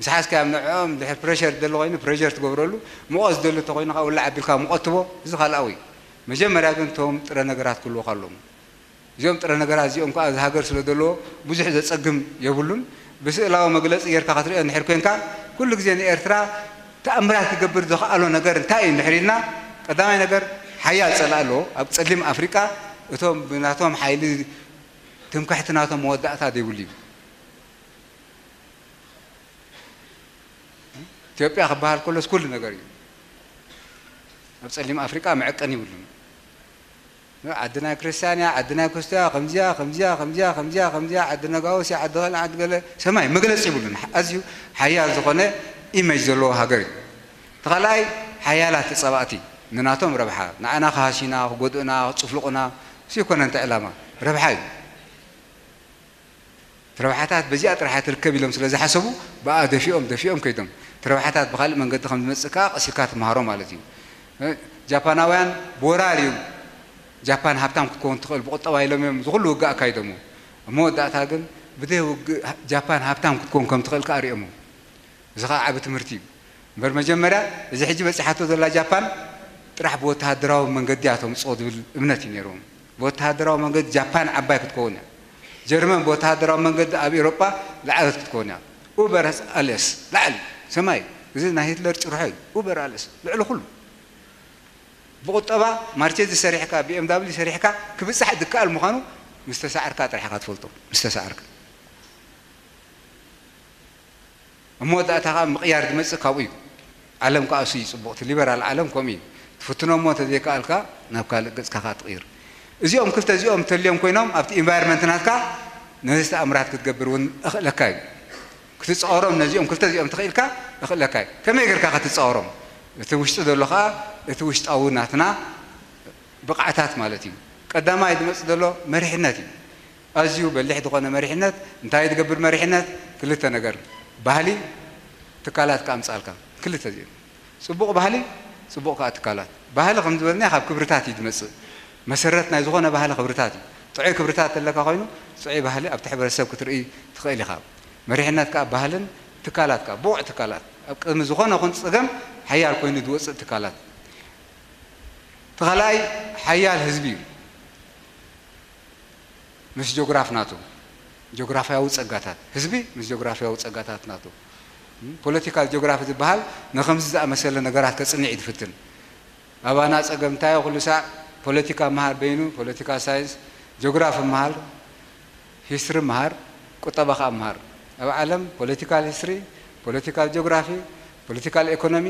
مسحاس كام نعم ده بريشر دلو غينه بريشر تقبرلو مؤس دلو تقولنا ولا عبد كام مقتبو زخال قوي مجمرة كن توم ترى نجارات كله خلهم زيهم ترى نجارات زيهم كا هاجر سلو دلو بزح زت سقم يبولون بس لو مجلس يركا خاطر نحر كين كا كل جزء إرترا تأمرات تقبر دخ قالوا نجار تاين نحرنا قدام نجار حياة سلالو أبتسلم أفريقيا وتوم بناتهم حيلي تمكحتنا توم ودعتها ديوليو ኢትዮጵያ ክበሃል ከሎስ ኩሉ ነገር እዩ ኣብ ፀሊም ኣፍሪቃ መዕቀን ይብሉን ዓድና ክርስቲያን እያ ዓድና ክርስቲያ ከምዚያ ከምዚያ ከምዚያ ከምዚያ ከምዚያ ዓዲ ነጋወስ ዓዲ ኸል ዓዲ ገለ ሰማይ መግለፂ ይብሉን ኣዝዩ ሓያል ዝኾነ ኢሜጅ ዘለዎ ሃገር እዩ እቲ ካልኣይ ሓያላት ፀባእቲ ንናቶም ረብሓ ንዓና ክሃሲና ክጎድእና ክፅፍልቁና ስይኮነ እንታይ ዕላማ ረብሓ እዩ እቲ ረብሓታት በዚኣ ጥራሓ ትርከብ ኢሎም ስለ ዝሓሰቡ ብኣ ደፊኦም ደፊኦም ከይዶም ترواحاتات بخال من قد خمد مسكا قسيكات مهارو مالتيو جابانا ويان بورا ليو جابان هابتام كون تخل بقطة وايلو ميم زغلو وقا كايدو مو مو داتا قن بده جابان هابتام كون كم تخل كاري امو زغا عبت مرتيو بر مجمرا زي حجي بس حاتو دلا جابان راح بوتها دراو من قد ياتو مصود بالمنتي نيروم بوتها دراو من قد جابان عباي كتكونا جرمان بوتها دراو من قد اب اوروبا لعبت كتكونا اوبر اليس لعبت ሰማይ እዚ ናይ ሂትለር ጭርሖ እዩ ኡበር ኣለስ ልዕሊ ኩሉ ብቁጠባ ማርቼት ሰሪሕካ ቢኤም ዳብሊ ሰሪሕካ ክብፃሕ ዝከኣል ምዃኑ ምስ ተሳዕርካ ጥራሕካ ትፈልጦ ምስ ተሳዕርካ ኣብ መወዳእታ ከዓ ምቕያር ዝመፅእ ካብኡ እዩ ዓለም ከዓ እሱ እዩ ፅቡቕቲ ሊበራል ዓለም ከምኡ እዩ ትፍትኖ ሞ ተዘይከኣልካ ናብ ካልእ ገፅካ ከዓ ትቕይር እዚኦም ክልተ እዚኦም ተልዮም ኮይኖም ኣብቲ ኢንቫይሮንመንትናትካ ነዚ ተኣምራት ክትገብር እውን እኽእለካ እዩ كتصورهم نزيهم كل تزيهم تخيل كا نخيل لك هاي كم يقدر كا كتصورهم تويشت دول خا تويشت أو ناتنا بقعتات مالتي قدام هاي دمس دول مريحناتي أزيو بالله دقونا مريحنات نتايد قبر مريحنات كل تنقر بحالي تكالات كام سالك كل تزيهم سبوق بحالي سبوق كا تكالات بحالي خمس دول نحب كبرتاتي دمس مسرتنا دقونا بحالي كبرتاتي صعيب كبرتات اللي كا خاينو صعيب بحالي أبتحب رسالة كتر إيه تخيل خاب مريحناتك بهالن تكالاتك بوع تكالات مزخون أخون تصدقم حيال كوين دوس تكالات تغلاي حيال هزبي مش جغرافي ناتو جغرافيا وتس أجاتات هزبي مش جغرافيا وتس أجاتات ناتو political جغرافي بهال نخمس زا مسألة نجارات كسر نعيد فتن أبا ناس أجم تايو كل ساعة political مهار بينو political science جغرافي مهار history مهار كتابة مهار ኣብ ዓለም ፖለቲካል ሂስትሪ ፖለቲካል ጂኦግራፊ ፖለቲካል ኢኮኖሚ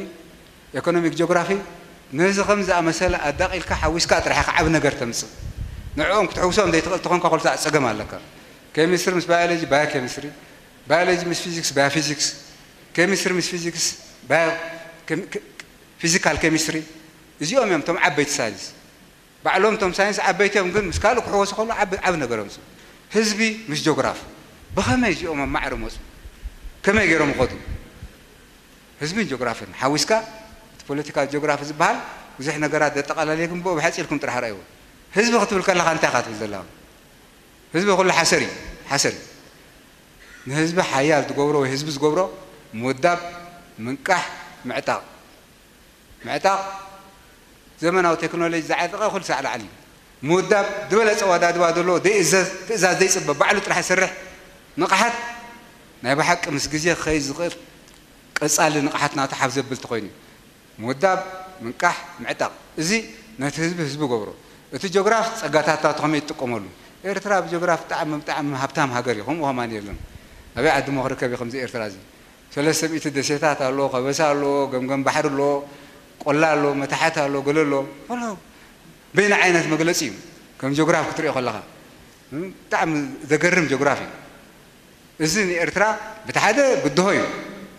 ኢኮኖሚክ ጂኦግራፊ ነዚ ከም ዝኣመሰለ ኣዳቂልካ ሓዊስካ ጥራሕካ ዓብ ነገር ተምፅእ ንዕኦም ክትሕውሶም ዘይትኽእል ትኾንካ ኮልታ ፀገም ኣለካ ኬሚስትሪ ምስ ባዮሎጂ ባዮ ኬሚስትሪ ባዮሎጂ ምስ ፊዚክስ ባዮ ፊዚክስ ኬሚስትሪ ምስ ፊዚክስ ባዮ ፊዚካል ኬሚስትሪ እዚኦም እዮም እቶም ዓበይቲ ሳይንስ ባዕሎም እቶም ሳይንስ ዓበይትዮም ግን ምስ ካልእ ክሕወሱ ከሎ ዓብ ነገሮም ህዝቢ ምስ ጂኦግራፊ بخمه يجي اومه معرم اسم كما يجي رم أمم خطو حزب جغرافي حاوسكا بوليتيكال جغرافي زبال وزح نغرات ده تقال عليكم بو بحث لكم طرح رايو حزب خطو الكل خان تاخذ بالزلا حزب كل حسري حسري حزب حيال تغبرو حزب زغبرو مدب منقح معتاق معتاق زمن او تكنولوجي زعق كل ساعه علي مدب دبل صوادا دوا دولو دي ازاز دي ازاز دي سبب بعلو طرح سرح ንቕሓት ናይ ብሓቂ ምስ ግዜ ክኸይድ ዝኽእል ቀፃሊ ንቕሓት ናቱ ሓብ ዘብል ተኮይኑ እዩ ምውዳብ ምንቃሕ ምዕጣቕ እዚ ነቲ ህዝቢ ህዝቢ ገብሮ እቲ ጂኦግራፍ ፀጋታታት ከመይ ይጥቀመሉ ኤርትራ ብጂኦግራፍ ብጣዕሚ ብጣዕሚ ሃብታም ሃገር እዩ ከምኡ ከማን የለን ኣበይ ዓዲ ሞ ክርከብ እዩ ከምዚ ኤርትራ እዚ ሰለስተ ሚእቲ ደሴታት ኣለዎ ከበሳ ኣለዎ ገምገም ባሕሪ ኣለዎ ቆላ ኣለዎ መታሓት ኣለዎ ገለ ኣለዎ በይና ዓይነት መግለፂ እዩ ከም ጂኦግራፍ ክትሪኦ ከለካ ብጣዕሚ ዘገርም ጂኦግራፍ እዩ إذن إرترا بتحدى بدهايو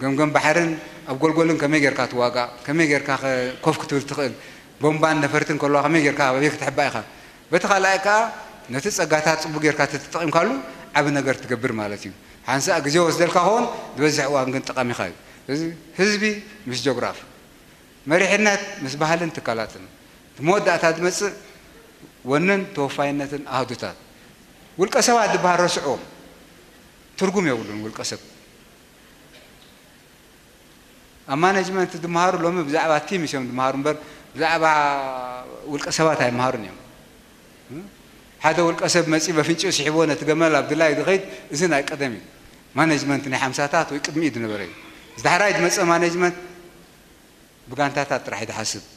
جم جم بحرن أقول قولن كم يجر كاتواقة كم يجر كا كوف كتول تقل بومبان نفرتن كلها كم يجر كا بيك تحب أيها بتخلاك نتس أقعدات بجر كات تقيم كلو عبنا جرت جبر مالتيو حنس أجزوز ذلك هون دوزع وانقن تقامي خايف هزبي مش جغراف مريحنا مش بحالن تكالاتن مود أتاد مس ونن توفاينتن أهدوتات والكسوات بحر رسعهم ترجمي أقولون قول قصب أما نجمة تدمهار لهم بزعبة تيم يسمون دمهار مبر بزعبة قول قصبات هاي مهارن يوم هذا قول قصب مسيب في فينش وسحبونا تجمل عبد الله يدغيد زين هاي قدمي ما نجمة نحم ساتات ويقدم يدنا بري زهرايد مس ما نجمة بقان تاتات راح يتحسب